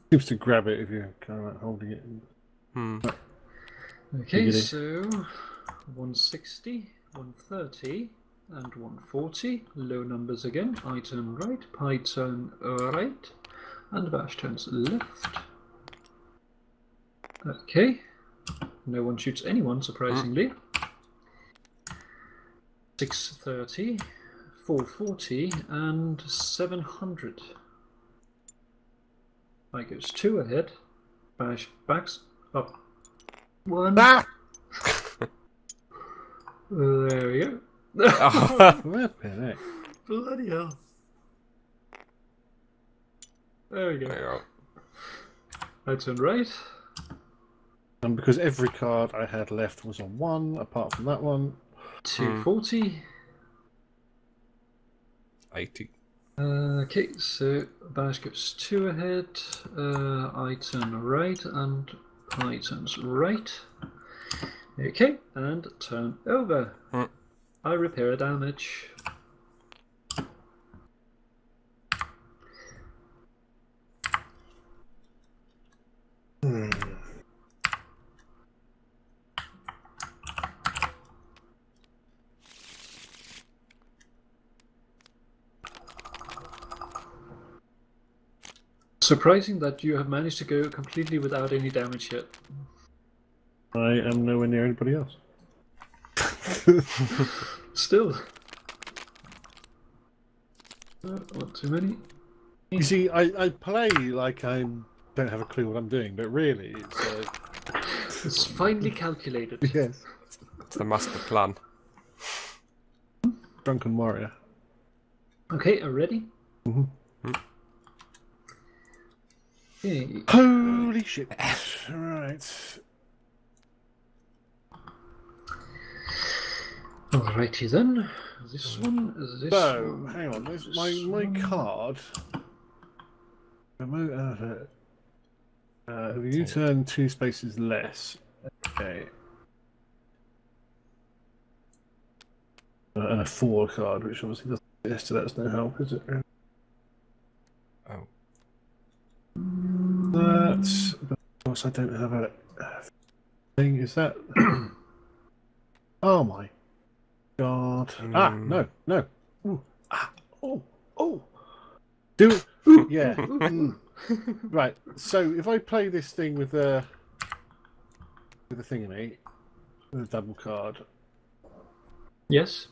Seems to grab it if you're kind of like holding it. Hmm. Okay, Giggity. so 160, 130, and 140. Low numbers again. I turn right, Pi turn right, and Bash turns left. Okay. No one shoots anyone, surprisingly. 630, 440, and 700. I goes two ahead. Bash backs Up. One. Ah! There we go. Oh, heck. Bloody hell. There we there go. you go. I turn right. And because every card I had left was on one, apart from that one, 240. 80. Uh, okay, so Bash goes two ahead. Uh, I turn right and I turns right. Okay, and turn over. Hmm. I repair damage. Surprising that you have managed to go completely without any damage yet. I am nowhere near anybody else. Still. Uh, not too many. You see, I, I play like I don't have a clue what I'm doing, but really, it's uh, It's finely calculated. yes, It's the master plan. drunken warrior. Okay, are ready? Mhm. Okay. Holy shit! right, Alrighty then. This one, this so one. hang on. There's my my card. Remote advert. Uh, if you turn two spaces less. Okay. Uh, and a four card, which obviously doesn't yes, so that's no help, is it? Oh. That's. Of course, I don't have a thing. Is that? oh my god! Ah, Mm. no, no. Ooh, ah, oh, oh. Do it. Yeah. mm. Right. So if I play this thing with the with the thing thingy, with a double card, Yes.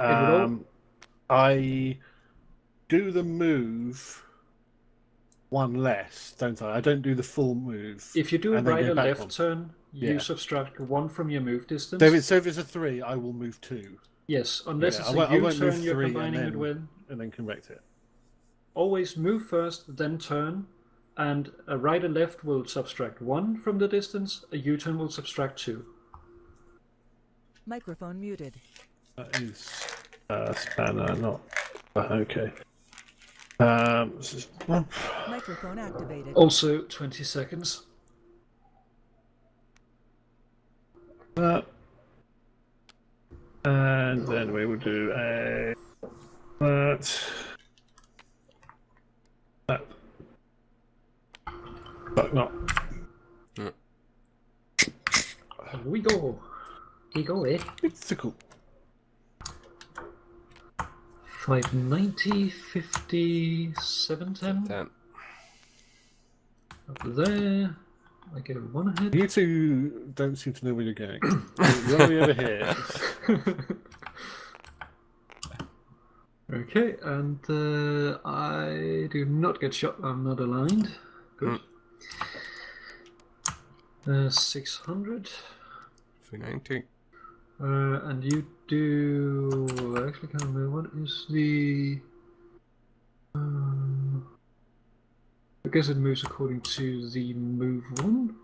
um, I do the move one less, don't I? I don't do the full move. If you do a right or left one. turn, you Yeah. subtract one from your move distance. So if, it's, so if it's a three, I will move two Yes, unless Yeah, it's I a won't- I won't move U-turn you're three and combining it then- with. and then correct it. Always move first, then turn, and a right and left will subtract one from the distance. A U-turn will subtract two. Microphone muted. That is uh, spanner, not uh, okay. Um, this is- Microphone activated. Also, twenty seconds. Uh, and then we will do a that that. But not. Here we go. Here we go, eh? It's a cool. 590, 50, 710. 10. Up there. I go one ahead. You two don't seem to know where you're going. you're only over here. Okay, and uh, I do not get shot. I'm not aligned. Good. Uh, 600. 390. Uh, and you do. I actually can't remember. What is the. I guess it moves according to the move one.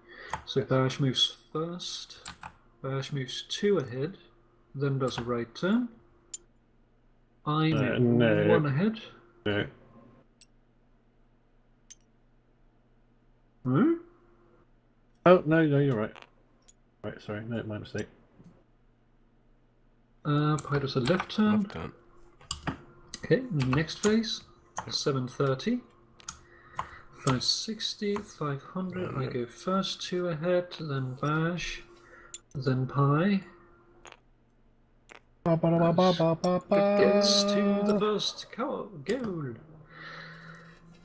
So Bash moves first. Bash moves two ahead, then does a right turn. I Uh, move no. one ahead. No. Hmm? Oh no, no, you're right. Right, sorry, no, my mistake. Uh, Pi does a left turn. Left turn. Okay, next phase. 730. 560, 500. I go first two ahead, then Bash, then Pi. Ba, ba, ba, ba, ba, ba, ba. Gets to the first goal.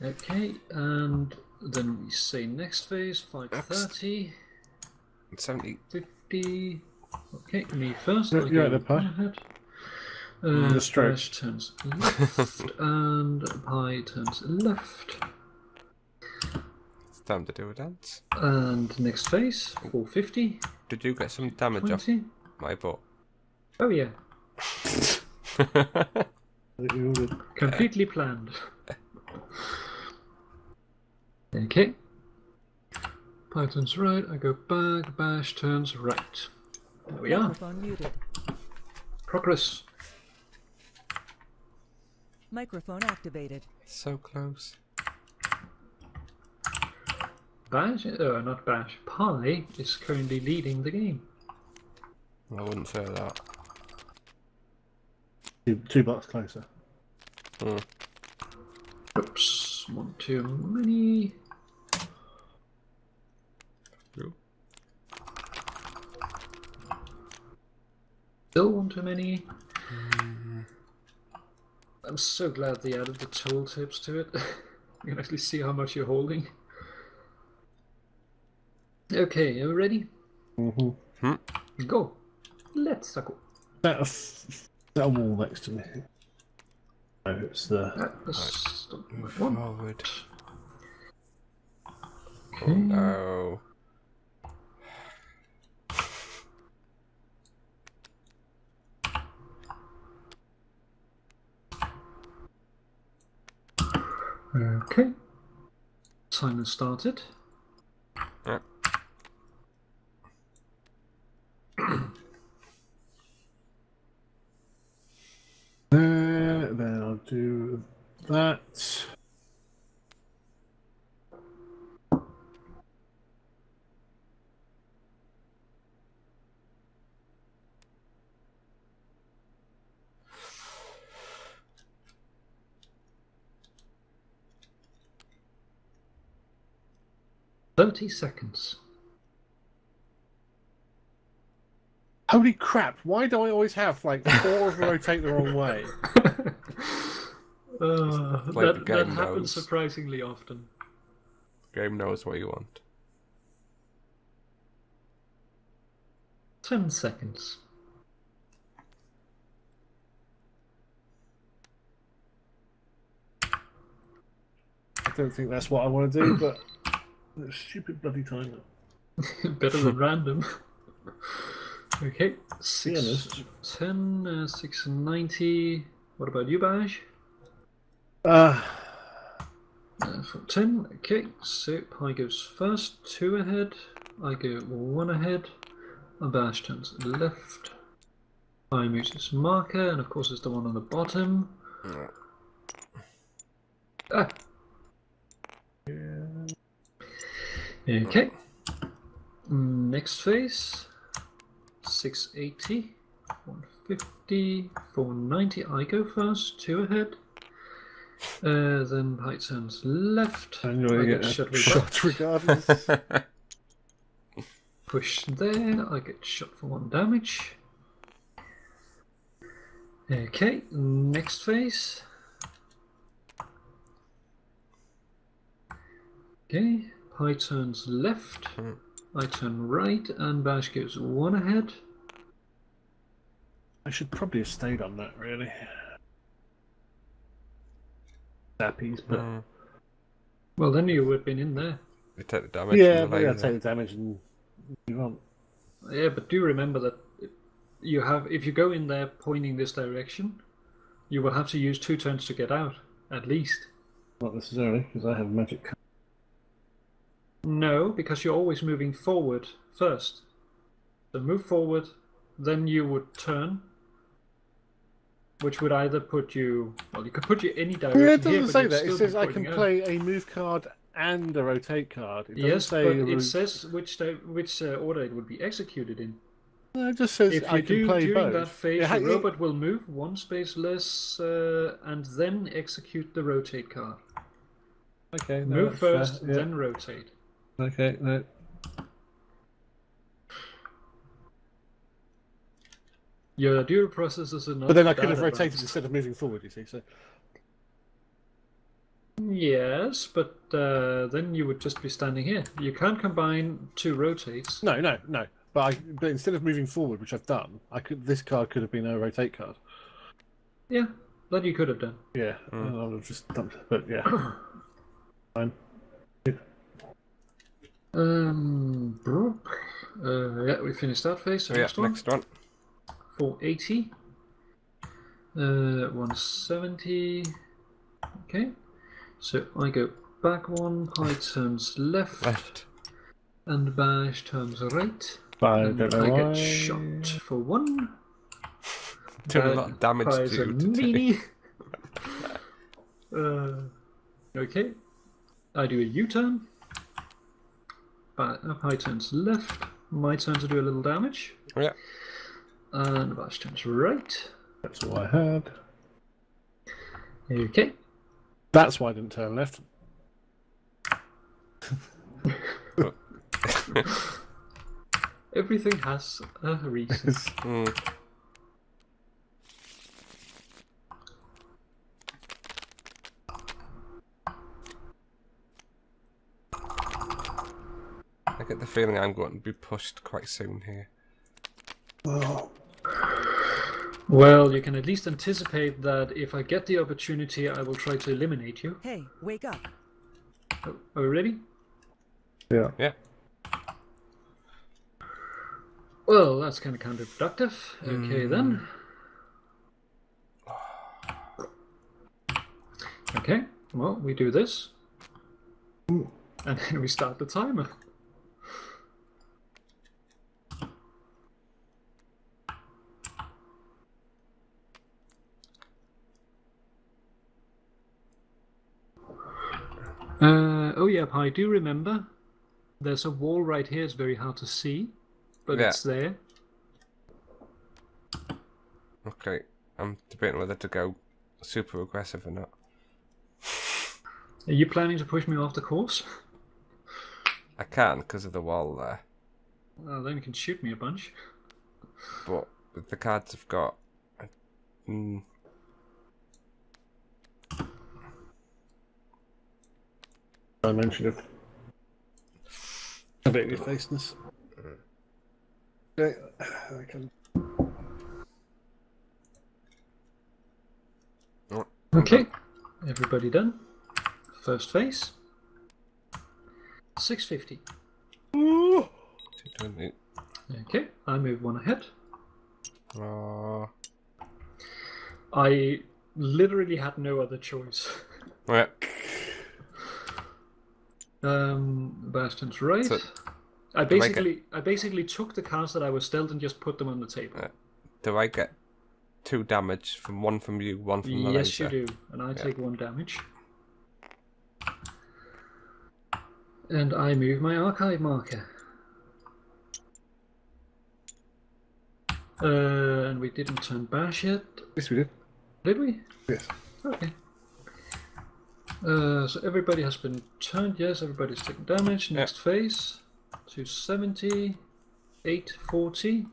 Okay, and then we say next phase 530, 70. 50. Okay, me first. Yeah, I you're go right there, Pi. ahead. Uh, The stroke. Bash turns left, and Pi turns left. Time to do a dance. And next phase, 450, Did you get some damage off 20. my butt? Oh yeah, I think we all did. completely planned. Uh. Okay. Pi turns right, I go back, bash turns right. There we are. Microphone. Progress. Microphone activated. so close. Bash, uh, not Bash, Pi is currently leading the game. I wouldn't say that. Two, two blocks closer. Hmm. Oops, one too many. Ooh. Still one too many. I'm so glad they added the tooltips to it. you can actually see how much you're holding. Okay, are you ready? Mm-hmm. Go. Let's go. That a, f- that a wall next to me. No, it's the. Uh, let's stop Move one. forward. Oh no. Okay. Timer started. Yeah. There, then I'll do that. Thirty seconds. Holy crap! Why do I always have like four of them rotate the wrong way? Uh, Play the that, that game happens surprisingly often. Game knows what you want. Ten seconds. I don't think that's what I want to do, but stupid bloody timer. Better than random. Okay, honest. 6, 10, uh, 690. What about you, Baj? Uh, Uh, for 10. Okay, so Pi goes first, 2 ahead. I go 1 ahead. Abash turns left. Pi moves his marker, and of course, it's the one on the bottom. Ah! Yeah. Okay. Next phase 680, 150, 490. I go first, two ahead. Uh, then Pi turns left. and you're I going get to shot get with shot regardless. Push there. I get shot for one damage. Okay, next phase. Okay, Pi turns left. I turn right, and Bash goes one ahead. I should probably have stayed on that, really. Zappies, but Mm. Well, then you would have been in there. You take the damage. yeah, from the maybe I'll take the damage and move on. Yeah, but do remember that you have if you go in there pointing this direction, you will have to use two turns to get out, at least. Not necessarily, because I have magic. No, because you're always moving forward first. So move forward, then you would turn, which would either put you well, you could put you any direction. Yeah, it doesn't but say that. It says I can out. play a move card and a rotate card. It Yes, say but it says which which uh, order it would be executed in. No, it just says If you I can do play during both. that phase, the robot will move one space less uh, and then execute the rotate card. Okay, no, move first, yeah. then rotate. Okay, no. Your dual processes are not. But then I could that have rotated instead of moving forward. You see, so Yes, but uh, then you would just be standing here. You can't combine two rotates. no, no, no. But I, but instead of moving forward, which I've done, I could. This card could have been a rotate card. Yeah, that you could have done. Yeah, I would have just dumped. it, But yeah, fine. Um, broop. uh, yeah, we finished that phase. So yeah, next one. next one. 480. Uh, 170. Okay. So I go back one, Pi turns left, Left. and Bash turns right. I And don't know I why. get shot for one. Doing a That lot of damage to you uh, okay. I do a U-turn. Ba- uh, Pi turns left. My turn to do a little damage. Yeah. And Bash turns right. That's all I had. Okay. That's why I didn't turn left. Everything has a reason. Mm. I get the feeling I'm going to be pushed quite soon here. Oh, well, you can at least anticipate that if I get the opportunity, I will try to eliminate you. Hey, wake up. Oh, Are we ready? yeah. Yeah. Well, that's kind of counterproductive. Okay, then. Hmm. Okay, well, we do this. And then we start the timer. Uh, oh, yeah, I do remember. There's a wall right here. It's very hard to see, but Yeah. it's there. Okay. I'm debating whether to go super aggressive or not. Are you planning to push me off the course? I can because of the wall there, Well, then you can shoot me a bunch. but the cards I've got, mm, I mentioned it. A bit of your faceness. Okay, I can. oh, Okay, everybody done. First face. 650. 220. Okay, I move one ahead. Oh. I literally had no other choice. Yeah. Um, Bash turns right. So, I make it- basically, I basically took the cards that I was dealt and just put them on the table. Yeah. Do I get two damage from one from you, one from the Yes, laser? you do, and I take one damage. And I move my archive marker. Uh, and we didn't turn bash yet, Yes, we did. did we? Yes. Okay. Uh, so everybody has been turned. Yes, everybody's taken damage. Next phase, 270, 840.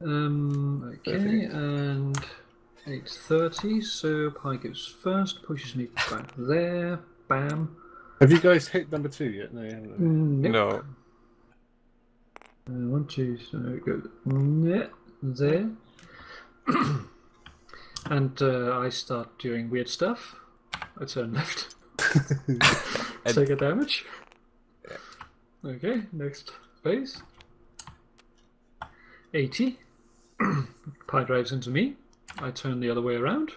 Um, okay, Perfect. and 830. So Pi goes first, pushes me back there. Bam. Have you guys hit number two yet? No, you haven't. Nope. No. Uh, one, two, so go yeah, there. and uh, I start doing weird stuff. I turn left. And- Take a damage. Okay, next phase. 80. Pi drives into me. I turn the other way around.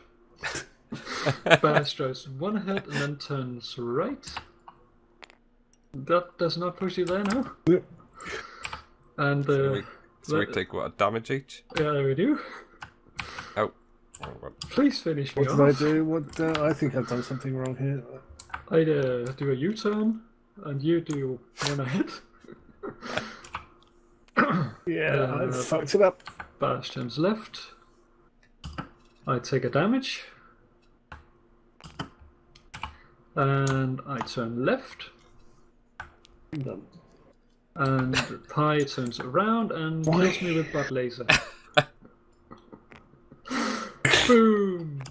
Bash drives one ahead and then turns right. That does not push you there now. And So uh, we, so we take what damage each. yeah, we do. Please finish me What did I do? What? Uh, I think I've done something wrong here. I uh, do a U-turn, and you do one ahead. Yeah, I Uh, fucked it up. Bash turns left. I take a damage. And I turn left. Done. And Pi turns around and kills me with butt laser. Boom!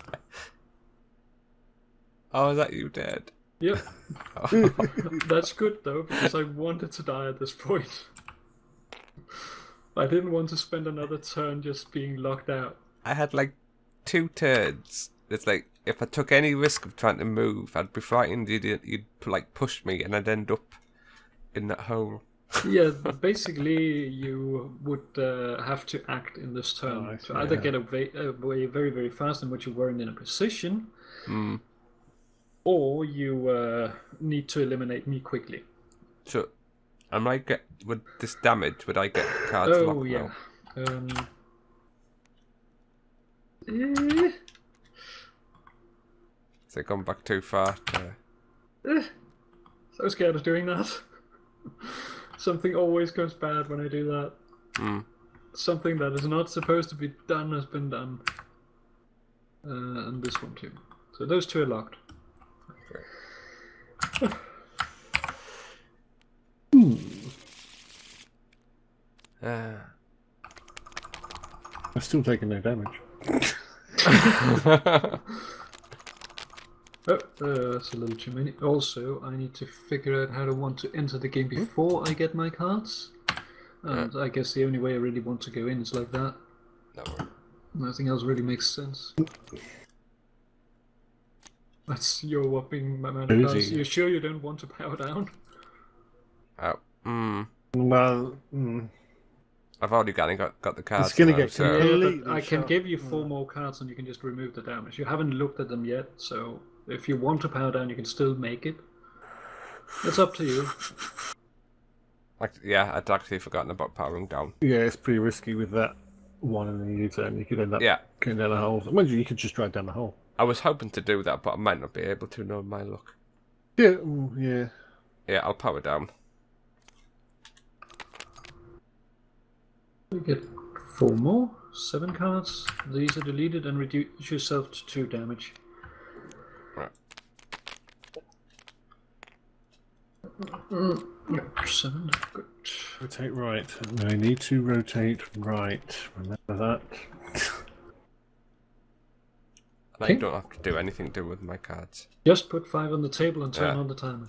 Oh, is that you dead? Yep, Oh. that's good though, because I wanted to die at this point. I didn't want to spend another turn just being locked out. I had like two turns. It's like if I took any risk of trying to move, I'd be frightened you'd, you'd like push me and I'd end up in that hole. Yeah, basically you would uh, have to act in this turn Oh, I to either yeah. get away, away very very fast in which you weren't in a position, Hmm. or you uh, need to eliminate me quickly. So, I might get with this damage. Would I get cards oh locked yeah. now? Um, eh, Has it gone back too far? To... eh, so scared of doing that. Something always goes bad when I do that. Hmm. Something that is not supposed to be done has been done. Uh, and this one too. So those two are locked. Ah. I'm still taking no damage. Oh, uh, that's a little too many. Also, I need to figure out how to want to enter the game before I get my cards. And I guess the only way I really want to go in is like that. no. Nothing else really makes sense. That's your whopping amount of Easy. cards. You sure you don't want to power down? Oh. Hmm. Well, mm, I've already got got, got the cards. It's gonna now, get so... Yeah, Yeah, Completely I can shot. give you four more cards and you can just remove the damage. You haven't looked at them yet, so if you want to power down, you can still make it. It's up to you. Like, yeah, I'd actually forgotten about powering down. yeah, it's pretty risky with that one in the U-turn. You could end up Yeah, going down the hole. Mind you, you could just drive down the hole. I was hoping to do that, but I might not be able to. Knowing my luck. Yeah, mm, yeah. Yeah, I'll power down. You get four more, seven cards. These are deleted and reduce yourself to two damage. Right. Yep, seven. Good. Rotate right. And I need to rotate right. Remember that. I Okay. don't have to do anything to do with my cards. Just put five on the table and turn Yeah. on the timer.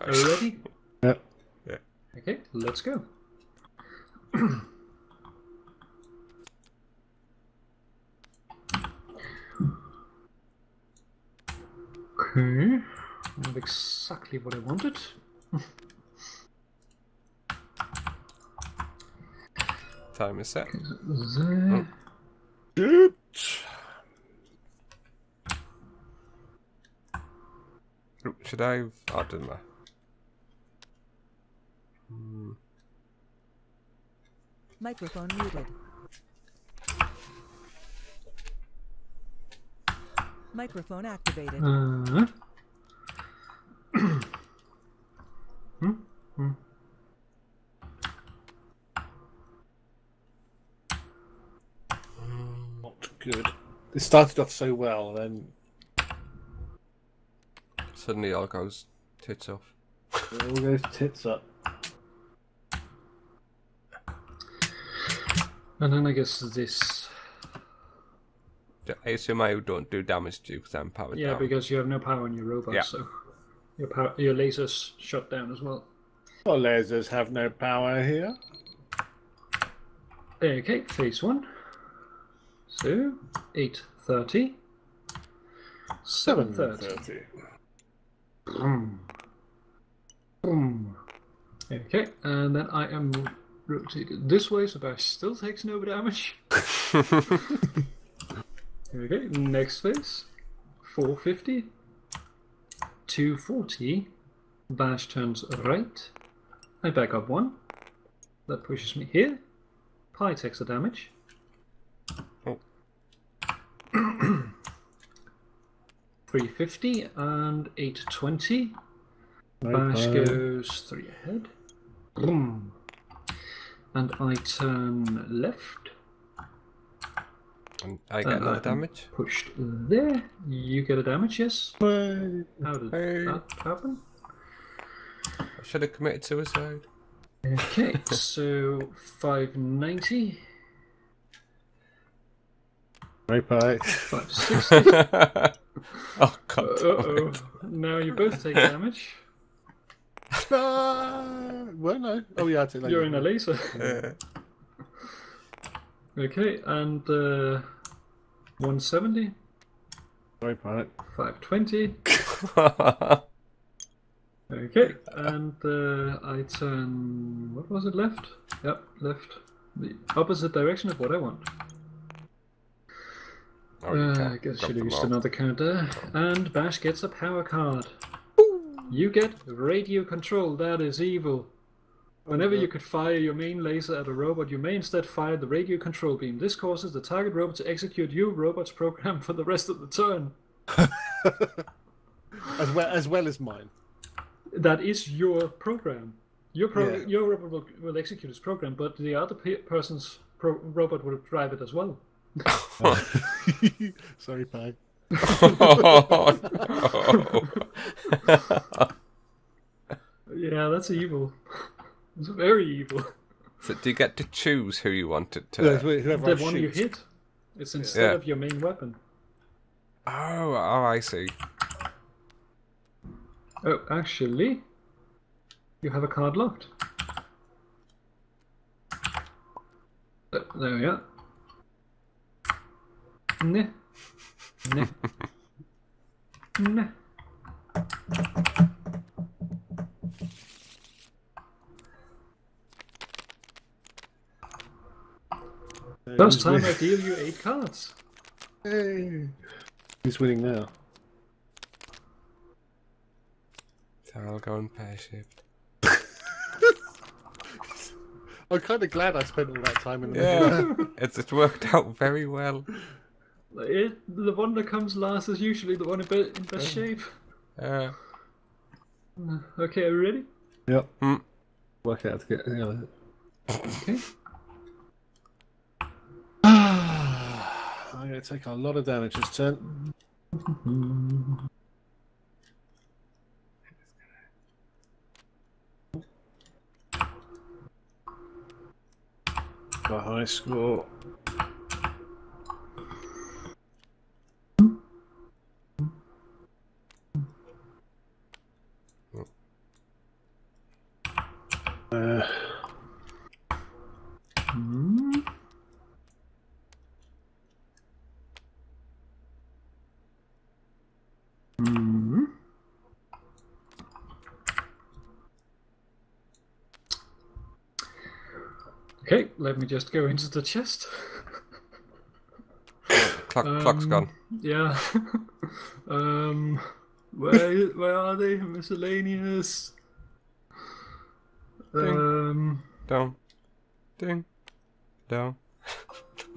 Oh, Are you ready? Yep. Yeah. Okay, let's go. okay, not exactly what I wanted. Time is set. There. Shoot! Should I? have- Oh, it doesn't matter. Hmm. Microphone muted. Microphone activated. Uh, hmm? Hmm. Not good. It started off so well, and then Suddenly, all goes tits off. it all goes tits up. And then I guess this. I assume I don't do damage to you because I'm powered Yeah, down. because you have no power on your robot, Yeah. so your power, your lasers shut down as well. Well, lasers have no power here. Okay, phase one. So eight thirty. Seven thirty. 730. Boom. Boom. Okay, and then I am rotated this way, so that still takes no damage. Okay, next phase. 450. 240. Bash turns right. I back up one. That pushes me here. Pi takes the damage. 350 and 820. No Bash goes three ahead. Boom. And I turn left. And I get Uh, no uh, damage. Pushed there. You get a damage, yes? Way. How did Hey. that happen? I should have committed suicide. Okay, so 590, No Pi. oh god. Uh oh. Now you both take damage. Ah, well, no. Oh, yeah, I take that. You're in a laser. Uh, Okay, and uh, 170, Sorry, Pi. 520, Okay, and uh, I turn. What was it? Left? Yep, left. The opposite direction of what I want. Oh, you Uh, I guess I grab should have them used all. another counter. And Bash gets a power card. You get radio control. That is evil. Whenever you could fire your main laser at a robot, you may instead fire the radio control beam. This causes the target robot to execute your robot's program for the rest of the turn. As well as well as mine. That is your program. Your pro- Yeah. your robot will, will execute its program, but the other pe- person's pro- robot will drive it as well. Sorry, Pi. oh, no. Yeah, that's evil. It's very evil. so do you get to choose who you want it to? Yeah, whoever the I one you shoot. hit, it's instead Yeah. of your main weapon. Oh, oh, I see. Oh, actually, you have a card locked. Uh, there we are. Nah. Nah. nah. First time I deal you eight cards. Hey. Who's winning now? So I'll go and pear shift. I'm kind of glad I spent all that time in the Yeah, it's it's worked out very well. It, the one that comes last is usually the one in, be- in best shape. Uh, Okay, are you ready? Yep. Hmm. Work out to get. Yeah. Okay. I'm going to take a lot of damage this turn. A high score. Uh, Hmm. Hmm. Okay, let me just go into the chest. clock, clock's Um, gone. Yeah. um, where where are they? Miscellaneous. Um, Down. Ding. Down.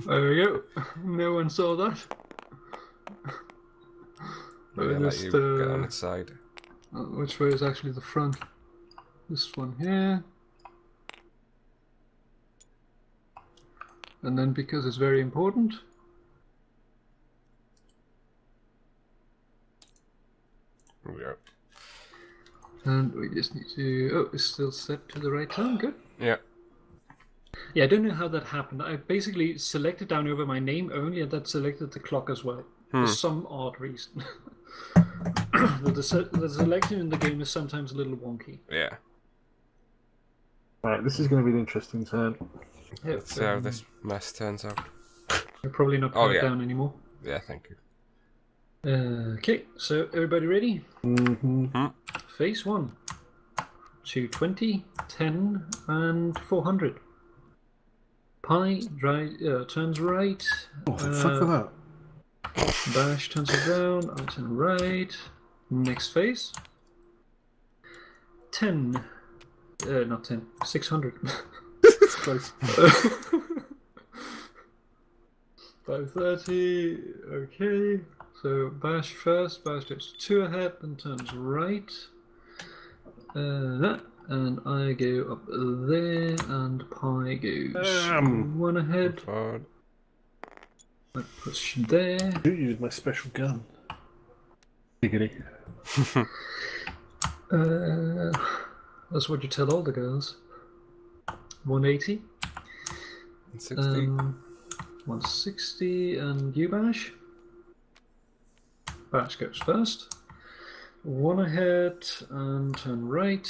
there we go. No one saw that. Maybe I'll let you Just, get on uh, its side. Uh, which way is actually the front? This one here. And then because it's very important, There we go. And we just need to. Oh, it's still set to the right time. Good. Yeah. Yeah, I don't know how that happened. I basically selected down over my name only, and that selected the clock as well. For some odd reason. the, the, the selection in the game is sometimes a little wonky. Yeah. Right, this is going to be an interesting turn. Let's see how this mess turns out. We're probably not Oh, quite yeah. down anymore. Yeah, thank you. Uh, okay, so everybody ready? Mm-hmm. Phase 1. 220, 10, and 400. Pi dry, uh, turns right. Oh, fuck Uh, for that. Bash turns around. I turn right. Next phase. 10. Uh, not 10. 600. It's close. 530. Okay. So Bash first. Bash goes two ahead and turns right. Uh, and I go up there, and Pi goes Um. one ahead. Forward. I push there. You use my special gun. Giggity. Uh, that's what you tell all the girls. 180. And 60. Um, 160 and you bash. Bash goes first. One ahead and turn right.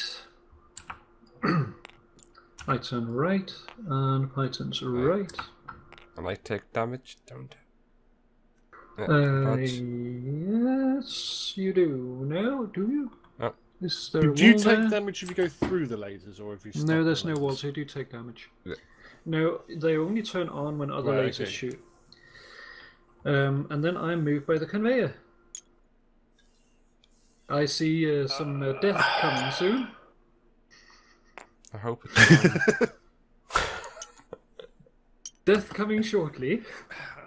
I turn right and I turns right. and I take damage, don't I? Yeah, Uh, yes, you do. No, do you? Oh. Is there a Do you take there? damage if you go through the lasers, or if you? stop No, the there's no walls. wall, so you do take damage. Yeah. No, they only turn on when other Right, lasers okay. shoot. Um, and then I'm moved by the conveyor. I see uh, some uh, death coming soon. I hope it's. Death coming shortly.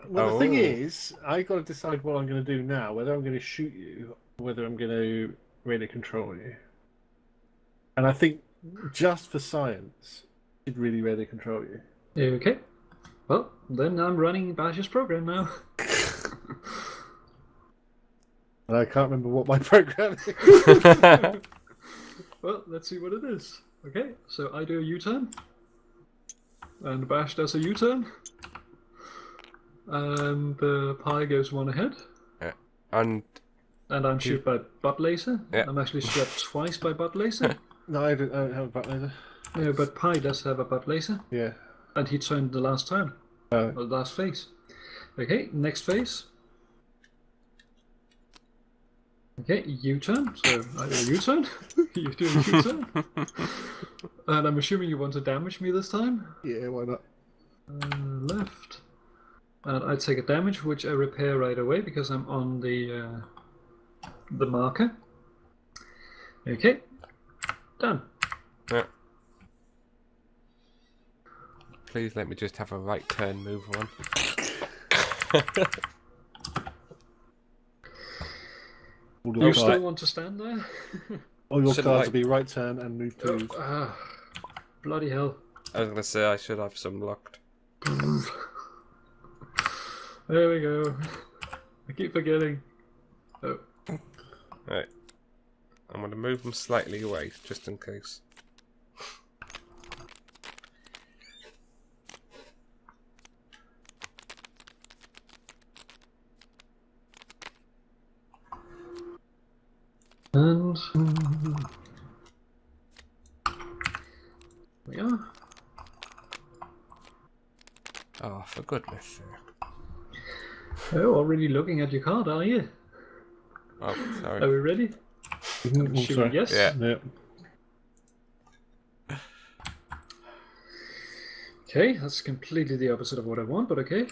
Well, the thing Oh. is, I got to decide what I'm going to do now. Whether I'm going to shoot you, or whether I'm going to really control you. And I think, just for science, it really really control you. Okay. Well, then I'm running Bash's program now. And I can't remember what my program is. well, let's see what it is. Okay, so I do a U-turn. And Bash does a U-turn. And uh, Pi goes one ahead. Yeah. and And I'm shot by butt laser. Yeah. I'm actually shot twice by butt laser. no, I don't, I don't have a back laser. no, but Pi does have a butt laser. Yeah. And he turned the last time. Uh, Or the last phase. Okay, next phase. Okay, U-turn. So I do a U-turn. you do a U-turn. and I'm assuming you want to damage me this time. yeah, why not? Uh, left. And I take a damage, which I repair right away because I'm on the uh, the marker. Okay, done. yeah. Please let me just have a right turn move on. All You still card- want to stand there? all your Should cards I- will be right turn and move Oh, twos. ah, bloody hell! I was gonna say I should have some locked. There we go. I keep forgetting. Oh, Right. I'm gonna move them slightly away, just in case. And we are. Oh, for goodness sake. Oh, already looking at your card, are you? Oh, sorry. Are we ready? Shoot, sorry. yes. Yeah. Yeah. Okay, that's completely the opposite of what I want, but okay.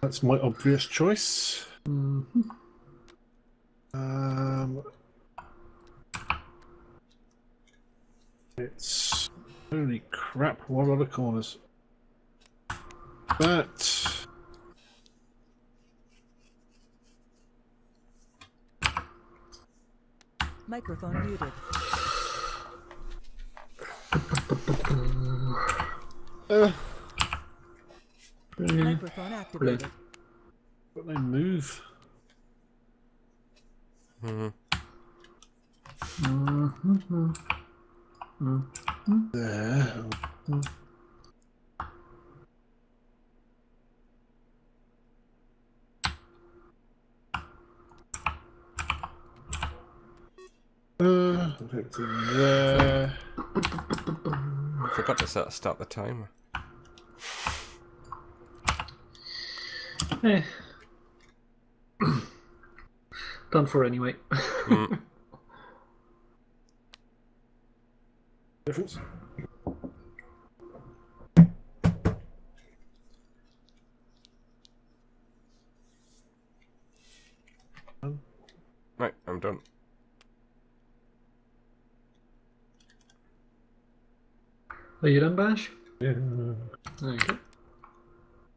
That's my obvious choice. Mhm. Um, it's holy crap! What are the corners? That Microphone muted. uh, Yeah. Microphone activated. but they move. Mhm. Mhm. There. Uh, it there. Forgot to start the timer. Eh. Done for anyway. Mm. Difference. Right, I'm done. Are you done, Bash? Yeah. Okay.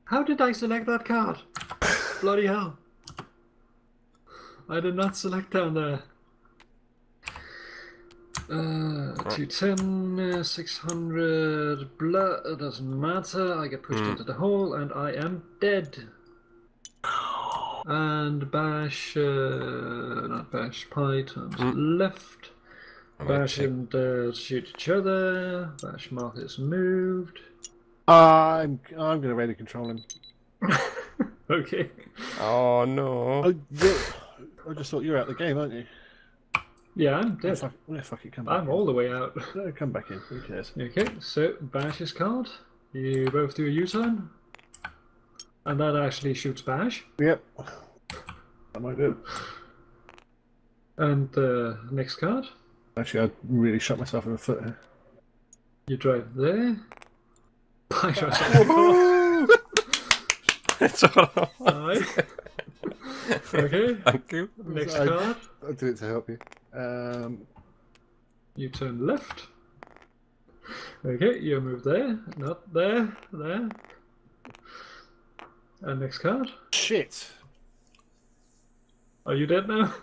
How did I select that card? Bloody hell. I did not select down there. Uh, 210, uh, 600, blood, it doesn't matter. I get pushed into the hole and I am dead. And Bash, uh, not Bash, Pi turns left. I might Bash take- and uh, shoot each other. Bash Marcus moved. I'm I'm gonna ready control him. Okay. Oh no. Oh, yeah. I just thought you were out of the game, aren't you? Yeah, I'm dead. fuck, yeah, fuck it, come back. I'm all the way out. No, come back in. Who cares? Okay, so Bash's card. You both do a U-turn. And that actually shoots Bash. Yep. I might do. And uh, next card. Actually, I really shot myself in the foot here. You drive there. Pi drives off the car. it's all Aye. Okay. Thank you. Next I- card. I did it to help you. Um, You turn left. Okay, you move there, not there, there. And next card. shit. Are you dead now?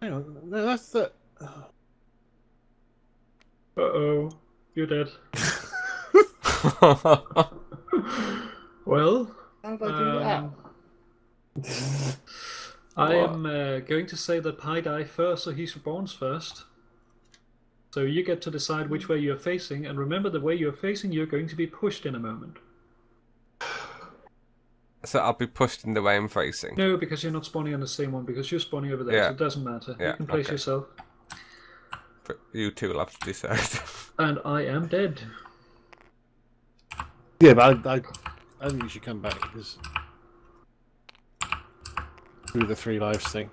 Hang on. No, that's the. Uh oh, you're dead. Well, um, I am uh, going to say that Pi died first, so he spawns first. So you get to decide which way you're facing, and remember the way you're facing, you're going to be pushed in a moment. so I'll be pushed in the way I'm facing. No, because you're not spawning on the same one, because you're spawning over there, Yeah. so it doesn't matter. Yeah, you can place okay. yourself. But you two will have to decide. And I am dead. Yeah, but I, I, I think you should come back because through the three lives thing.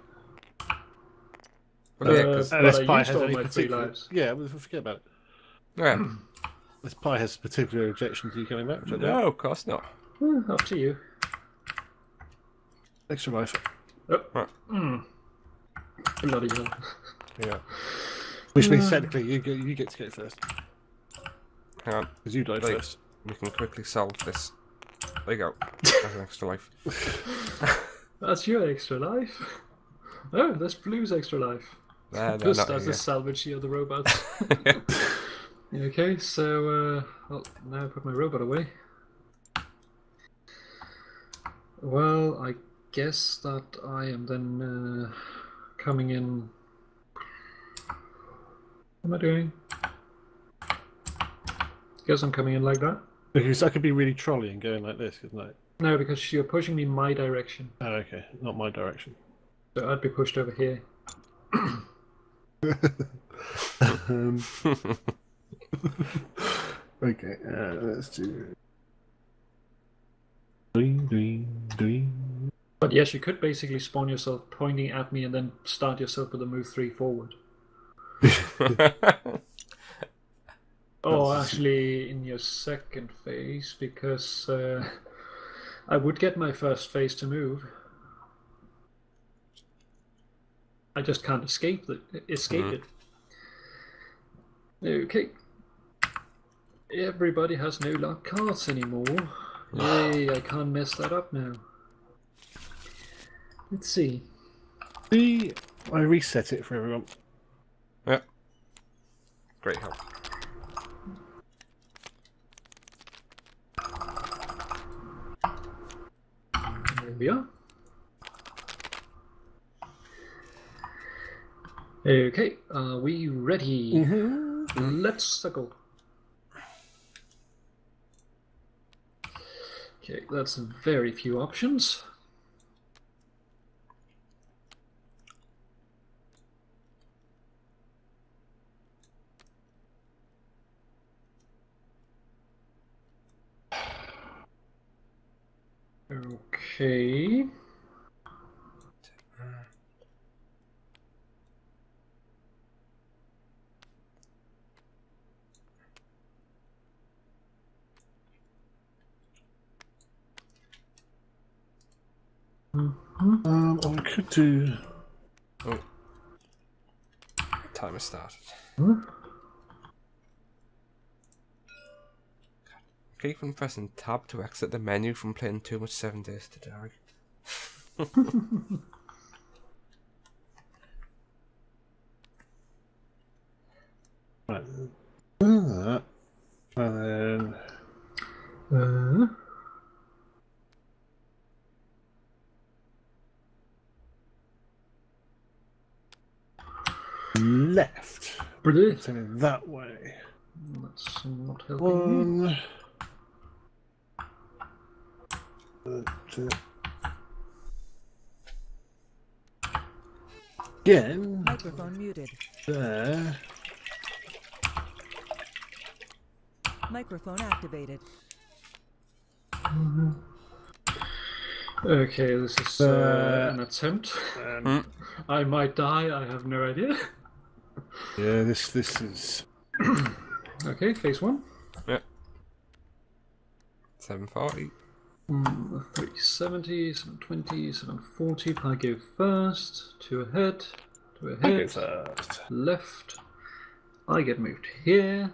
Well, yeah, Uh, 'cause- But Unless I Pi has all any my three particular, lives. yeah, well, forget about it. yeah. Unless Pi has particular objection to you coming back, which I don't. No, of course not. Hmm, up to you. Extra life. Oh. Right. Mm. Bloody hell. Yeah. Which means technically you get, you get to go first Hang because you died Wait. first. We can quickly solve this. There you go. That's an extra life. That's your extra life. Oh, that's Blue's extra life. Just not as here. a salvage the other robots. Yeah. okay, so uh, well, now I put my robot away. Well, I guess that I am then uh, coming in. What am I doing? Guess I'm coming in like that. Because I could be really trolly and going like this, couldn't I? No, because you're pushing me my direction, Oh, okay, not my direction. so I'd be pushed over here. um, okay, uh, let's do. Ding, ding, ding. But yes, you could basically spawn yourself pointing at me and then start yourself with a move three forward. Oh, actually, in your second phase, because uh, I would get my first phase to move. I just can't escape the escape Mhm. it. Okay. Everybody has no luck cards anymore. Yay! I can't mess that up now. Let's see. See, I reset it for everyone. yeah. Great help. There we are. Okay, are we ready? Mm-hmm. Let's go. Okay, that's very few options. Okay. Um, I could do. Oh. Timer started. Huh? Keep on pressing tab to exit the menu from playing too much Seven Days to Die. Right. Uh, and then Uh, left. brilliant. Sending that way. That's not helping me. One. Uh. Again, Microphone muted. there. Microphone activated. Okay, this is uh, Uh, an attempt. And Hmm. I might die, I have no idea. Yeah, this this is. Okay, phase one. Yeah. 740. Mm, 370, 720, 740. I go first. Two ahead. Two I ahead. first. Left. I get moved here.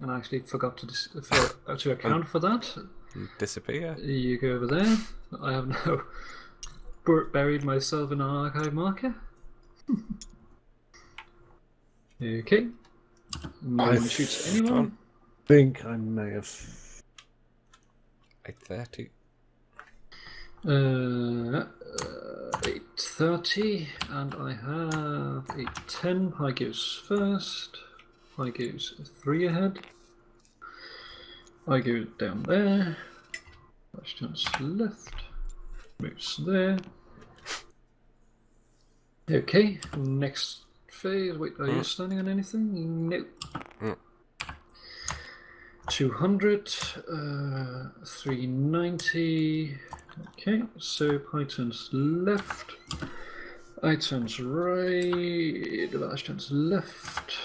And I actually forgot to dis- for, uh, to account for that. Disappear. You go over there. I have now bur- buried myself in an archive marker. okay. No I one shoots anyone. think I may have. 830. Uh, uh, 8.30, and I have 8.10. Pi goes first. Pi goes 3 ahead. I go down there. Bash turns left. Moves there. Okay, next phase. Wait, are you standing on anything? No. Mm. 200, uh, 390. Okay, so pi turns left. I turns right. Bash turns left.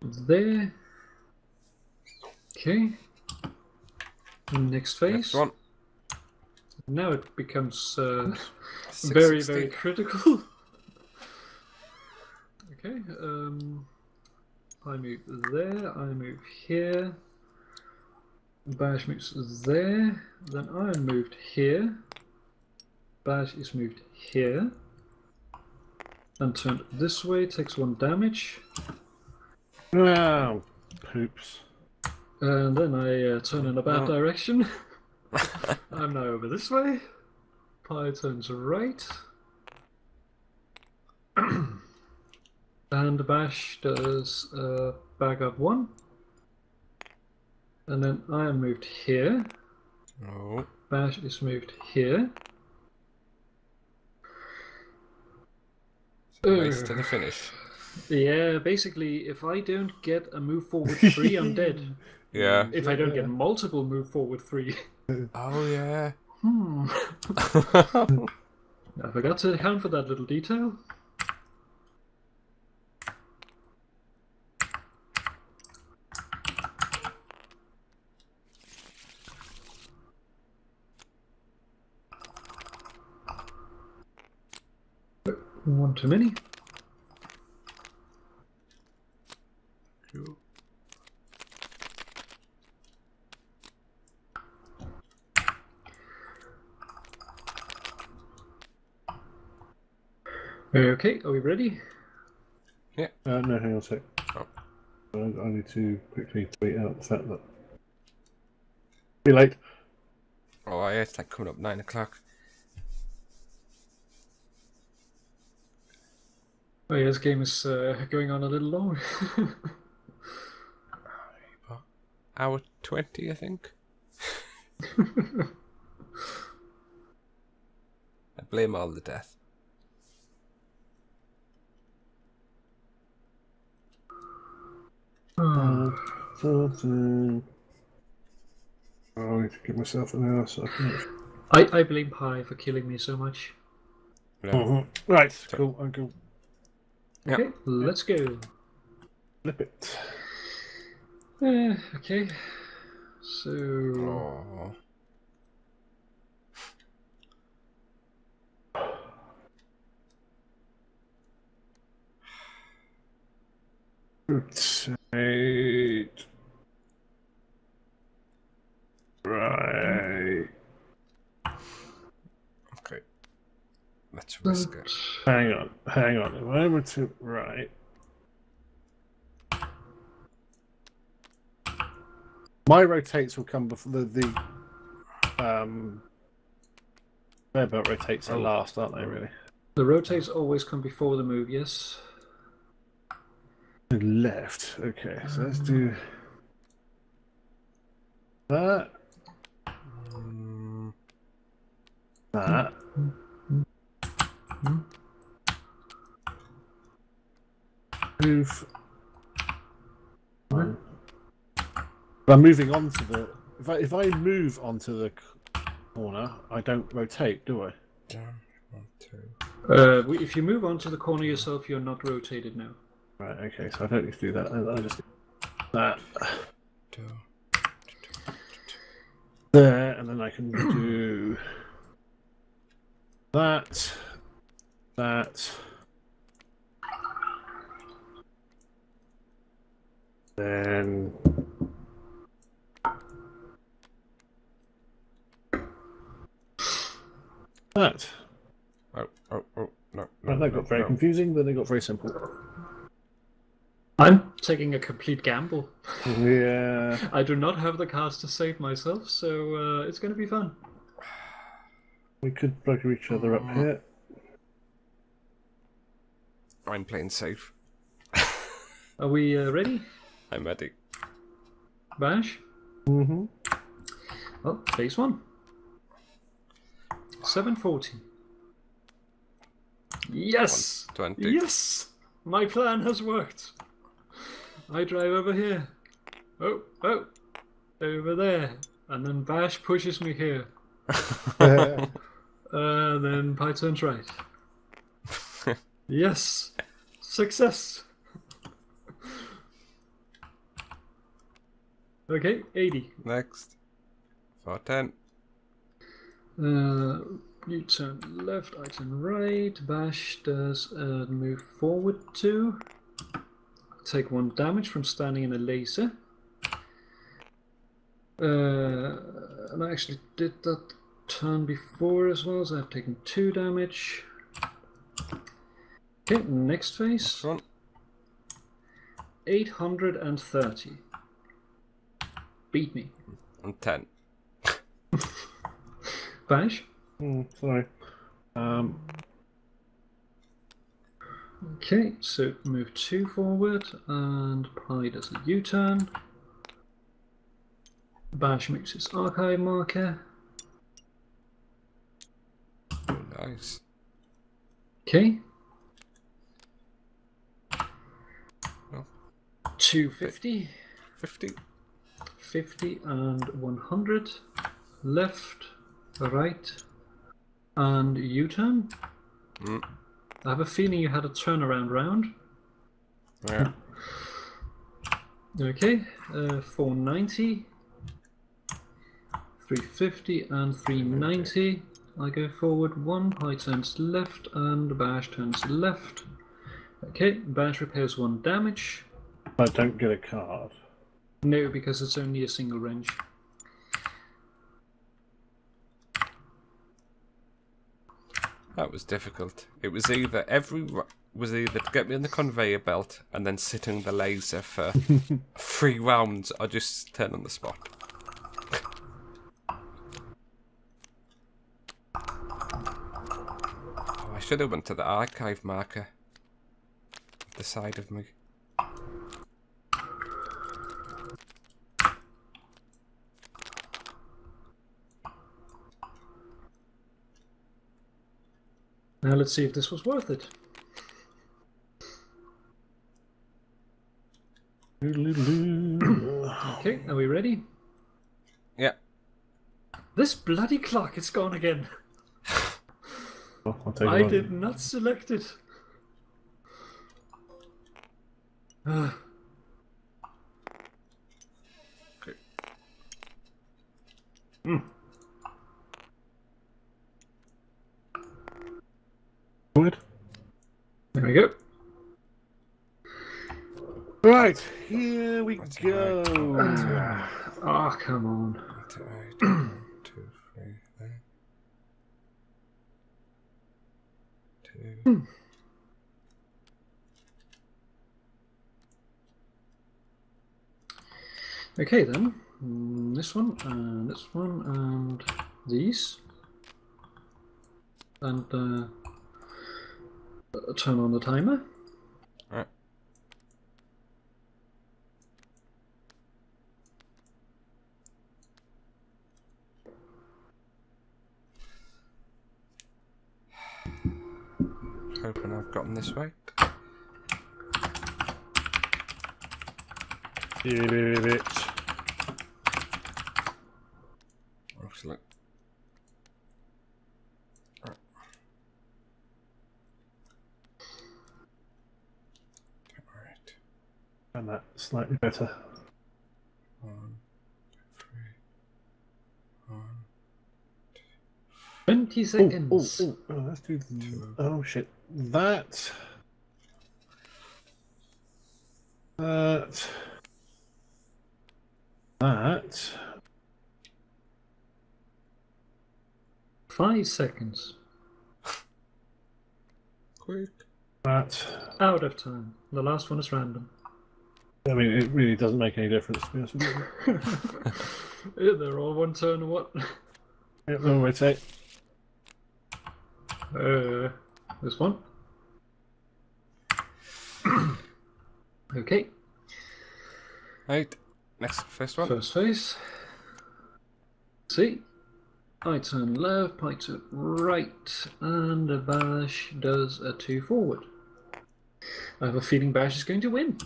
There. Okay. Next phase. Next one. Now it becomes uh, very, very critical. okay, um, I move there, I move here. Bash moves there, then I am moved here. Bash is moved here. And turned this way, takes one damage. Oh, poops. And then I uh, turn in a bad Oh. direction. I'm now over this way. Pi turns right. and Bash does a bag of one. And then I am moved here. Oh, Bash is moved here. it's a to the finish. Yeah, basically, if I don't get a move forward three, I'm dead. Yeah. If I don't get multiple move forward three, Oh, yeah. hmm. I forgot to account for that little detail. One too many. Cool. Okay, are we ready? Uh, no, hang on a sec. Oh. I, I need to quickly tweet out the fact that. Be late. Oh, yeah, it's like coming up 9 o'clock. Oh yeah, this game is uh, going on a little long. Hour 20, I think. I blame all the death. Oh. Oh, I need to give myself an hour so I can. I, I blame Pi for killing me so much. No. Mhm. Right, cool. I'm going to Yep. Okay, let's go. flip it. Uh, okay, so Oh. Rotate. Right. Okay. Let's risk it. Hang on, hang on. If I were to right. My rotates will come before the the um. Their belt rotates are Oh. last, aren't they? Really. the rotates always come before the move. Yes. Left. Okay, so let's do that. Mm, That. Move. Fine. But I'm moving on to the. If I if I move onto the corner, I don't rotate, do I? down, one, two. Uh, if you move on to the corner yourself, you're not rotated now. Right, okay, so I don't need to do that. I I just do that Two. there, and then I can do that, that. Then that. Oh, oh, oh, no. no Well, that got very no. confusing, then it got very simple. I'm taking a complete gamble. Yeah. I do not have the cards to save myself, so uh, it's going to be fun. We could bugger each other up here. I'm playing safe. Are we uh, ready? I'm ready. Bash? Mm-hmm. Well, phase one. 740. Yes! 120. Yes! My plan has worked. I drive over here. Oh, oh. Over there. And then Bash pushes me here. Uh, then Pi turns right. yes! Success! Okay, 80. Next. For 10. Uh, you turn left, I turn right. Bash does uh, move forward two. Take one damage from standing in a laser. Uh, and I actually did that turn before as well, so I've taken two damage. Okay, next phase. Next 830. Beat me. And 10. Bash? Mm, sorry. Um, Okay, so move two forward, and Pi does a U turn. Bash makes its archive marker. Nice. Okay. Oh. 250, 50. 50, and 100. Left, right, and U turn. Mm. I have a feeling you had a turnaround round. Yeah. Okay, uh, 490, 350, and 390. I go forward one, Pi turns left, and Bash turns left. Okay, Bash repairs one damage. I don't get a card. No, because it's only a single range. That was difficult. It was either every was either to get me on the conveyor belt and then sitting the laser for three rounds, or just turn on the spot. Oh, I should have went to the archive marker. The side of me. Now let's see if this was worth it. Okay, are we ready? Yeah. This bloody clock, it's gone again. Oh, I'll take I one. did not select it. Okay. Good. Hmm. There we go. Right, here we go. Ah, come on. Two, two, two, three, there. Two. Okay then, Mm, this one and this one and these, and uh, uh, turn on the timer. Alright. Hoping I've gotten this right. Yeah, bitch. Excellent. Right. And that slightly better. One, three, one. 20 Oh, seconds. oh, oh, oh, let's do. th- Oh shit! That. That. That. Five seconds. Quick. That. Out of time. The last one is random. I mean, it really doesn't make any difference. To be honest with you. Yeah, They're all one turn or what? Yep, no rotate. Uh, this one. okay, Right. Next, first one. first phase. See, I turn left, I turn right, and the Bash does a two forward. I have a feeling Bash is going to win.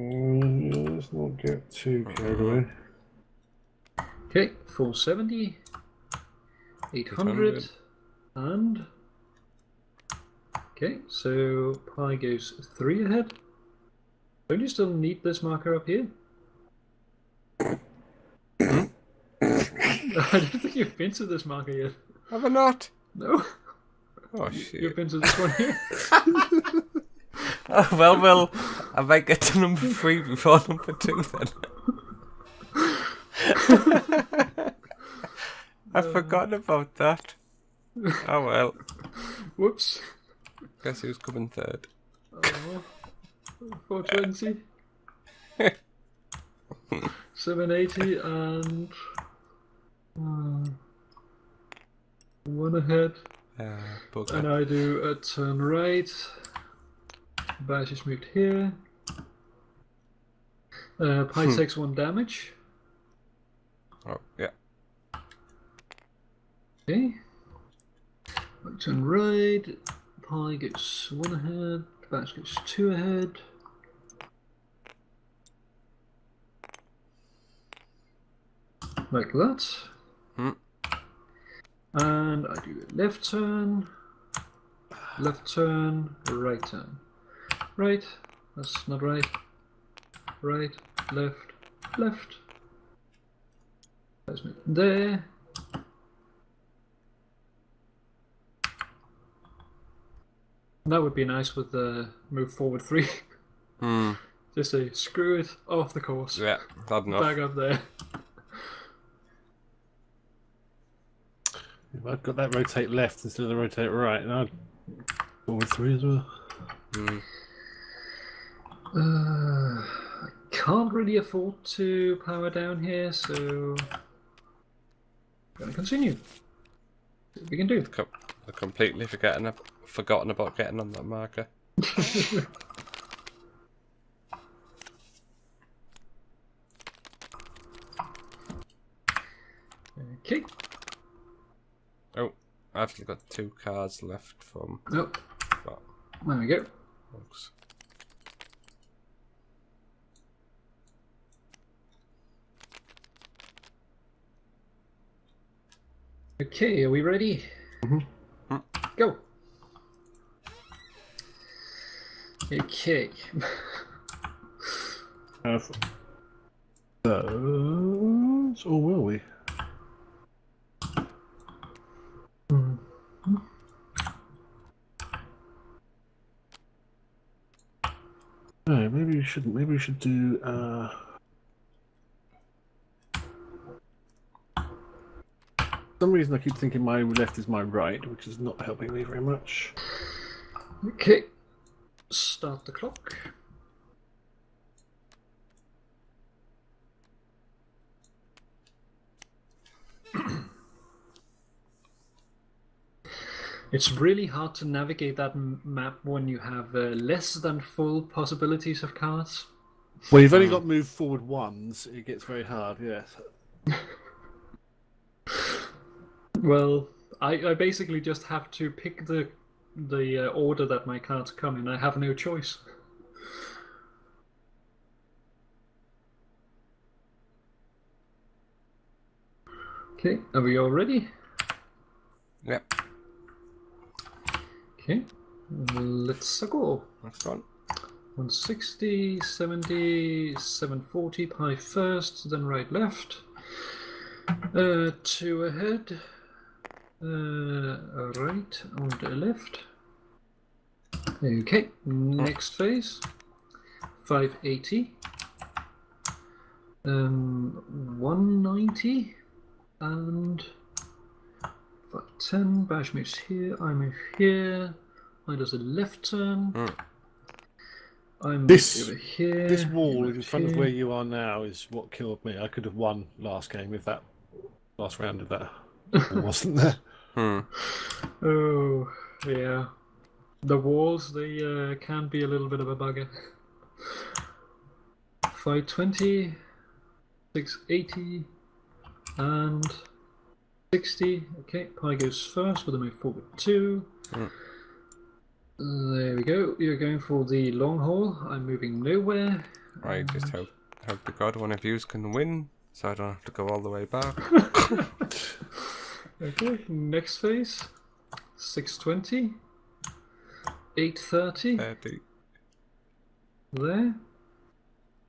Let's not get too carried away. Okay, 470, 800, 800. and. Okay, so Pi goes three ahead. Don't you still need this marker up here? I don't think you've been to this marker yet. Have I not? No, Oh shit. you've shit. been to this one here. Oh well, well. I might get to number three before number two then. I've forgotten about that. Oh well. Whoops. Guess who's coming third? Oh, 420. 780 and. uh, one ahead. Uh, And. I do a turn right. Bash is moved here. Uh, Pi takes one damage. Oh, yeah. Okay. Turn right. Pi gets one ahead. Bash gets two ahead. Like that. Hmm. And I do a left turn. Left turn, right turn. Right, that's not right. Right, left, left. That's me there. That would be nice with the move forward three. Hmm. Just say screw it off the course. Yeah, bad enough. Back up there. If I've got that rotate left instead of the rotate right, and I'd forward three as well. Hmm. Uh, I can't really afford to power down here, so I'm gonna continue. See what we can do. Com- I've completely forgotten, ab- forgotten about getting on that marker. Okay. Oh, I've still got two cards left from Oh, that there we go. Okay, are we ready? Mm-hmm. Go. Okay. Uh, so, so will we? No, maybe we shouldn't. Maybe we should do. Uh... some reason, I keep thinking my left is my right, which is not helping me very much. Okay. Start the clock. It's really hard to navigate that map when you have uh, less than full possibilities of cards. Well, you've only got move forward ones. It gets very hard. Yes. Well, I, I basically just have to pick the the uh, order that my cards come in. I have no choice. Okay, are we all ready? Yep, Okay, let's go. next one. 160, 70, 740, Pi first, then right left. Uh, two ahead. Uh, right on the left. Okay, next phase. 580. Um, 190. And 10. Bash moves here. I move here. I does a left turn. Mm. I move This- over here. This wall in front of where you are now is what killed me. I could have won last game if that last round of that wasn't there. Hmm. Oh, yeah. The walls, they uh, can be a little bit of a bugger. 520, 680, and 60. Okay, Pi goes first with a move forward 2. Mm. There we go. You're going for the long haul. I'm moving nowhere. I just hope hope to God one of yous can win, so I don't have to go all the way back. Okay, next phase. 620, 830. Thirty. there.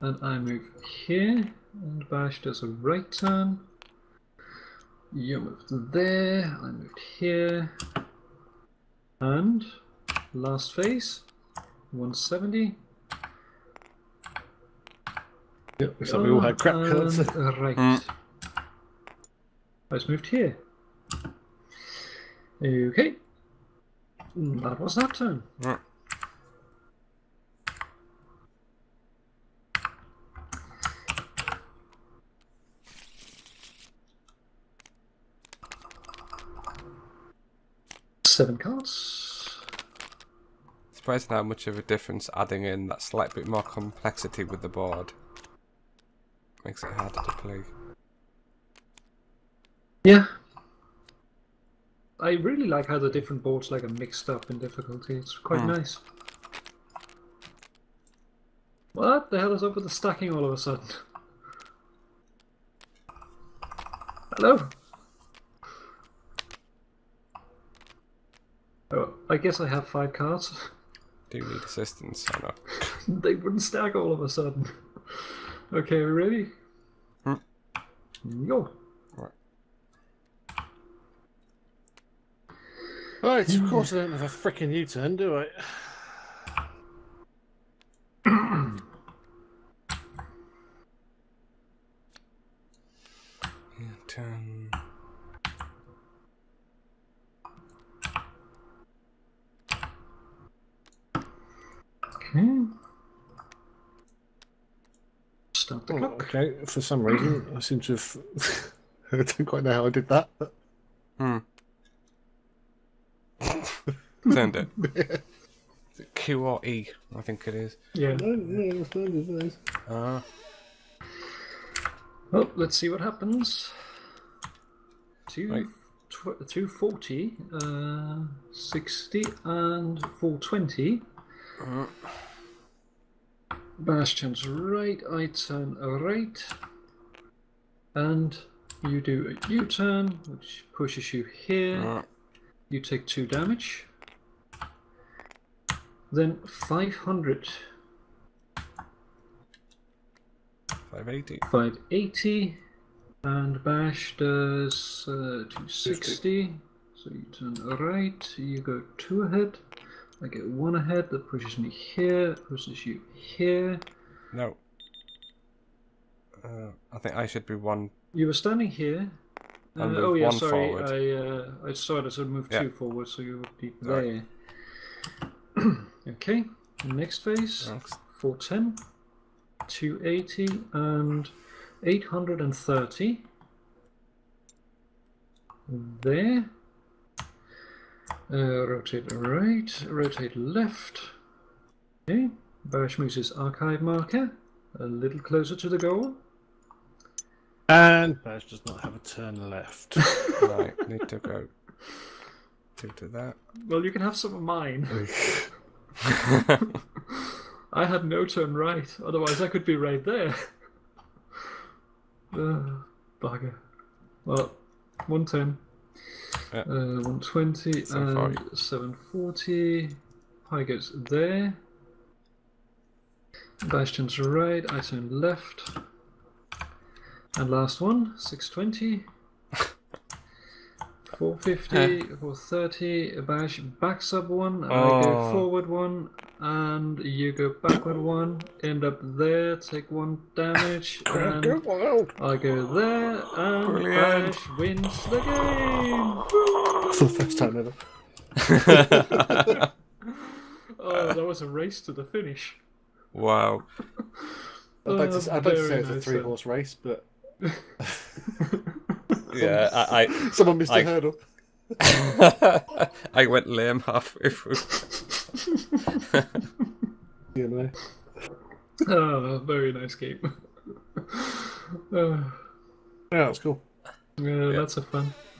And I move here, and Bash does a right turn. You moved there, I moved here. And last phase, 170. Yep, looks like we all had crap cards. and right. Mm. I just moved here. Okay. That was that turn. Mm. Seven cards. Surprising how much of a difference adding in that slight bit more complexity with the board makes it harder to play. Yeah. I really like how the different boards like are mixed up in difficulty. It's quite Hmm. nice. What the hell is up with the stacking all of a sudden? Hello? Oh, I guess I have five cards. Do you need assistance or not? they wouldn't stack all of a sudden. Okay, we ready? Hmm. Go. Right. Right, of course I don't have a freaking U-turn, do I? Turn. Okay. Start the Oh, clock. okay, for some reason I seem to have. I don't quite know how I did that. But... Hmm. Turned it. Is it Q or E? I think it is. Yeah. Uh, Well, let's see what happens. Two, Right. tw- 240, uh, 60, and 420. uh, Bash turns right, I turn right. And you do a U turn, which pushes you here. uh, You take two damage. Then 500, 580. 580, and Bash does uh, 260. So you turn right, you go two ahead. I get one ahead, that pushes me here, pushes you here. No. Uh, I think I should be one. You were standing here. Uh, oh yeah, sorry. forward. I uh, I saw it, so move Yeah. two forward, so you would be there. okay, next phase. Next. 410, 280, and 830. There. Uh, rotate right, rotate left. Okay, Bash moves archive marker a little closer to the goal. And Bash does not have a turn left. Right, need to go. Do to that. Well, you can have some of mine. I had no turn right, otherwise I could be right there. uh, bugger. Well, 110, Yeah. uh, 120, 740. and 740. Pi goes there. Bash turns right, I turn left. And last one, 620. 450, 430, Bash backs up one, and I go Oh. forward one, and you go backward one, end up there, take one damage, and I go there, and Brilliant. Bash wins the game! For the first time ever. Oh, that was a race to the finish. wow. I'd like Oh, to, I'd like to say it's a three horse race, but Yeah, I, I, someone missed I- a hurdle. I went lame halfway through. You know. Oh, ah, very nice game. oh, Yeah, that's cool. yeah, that's of fun.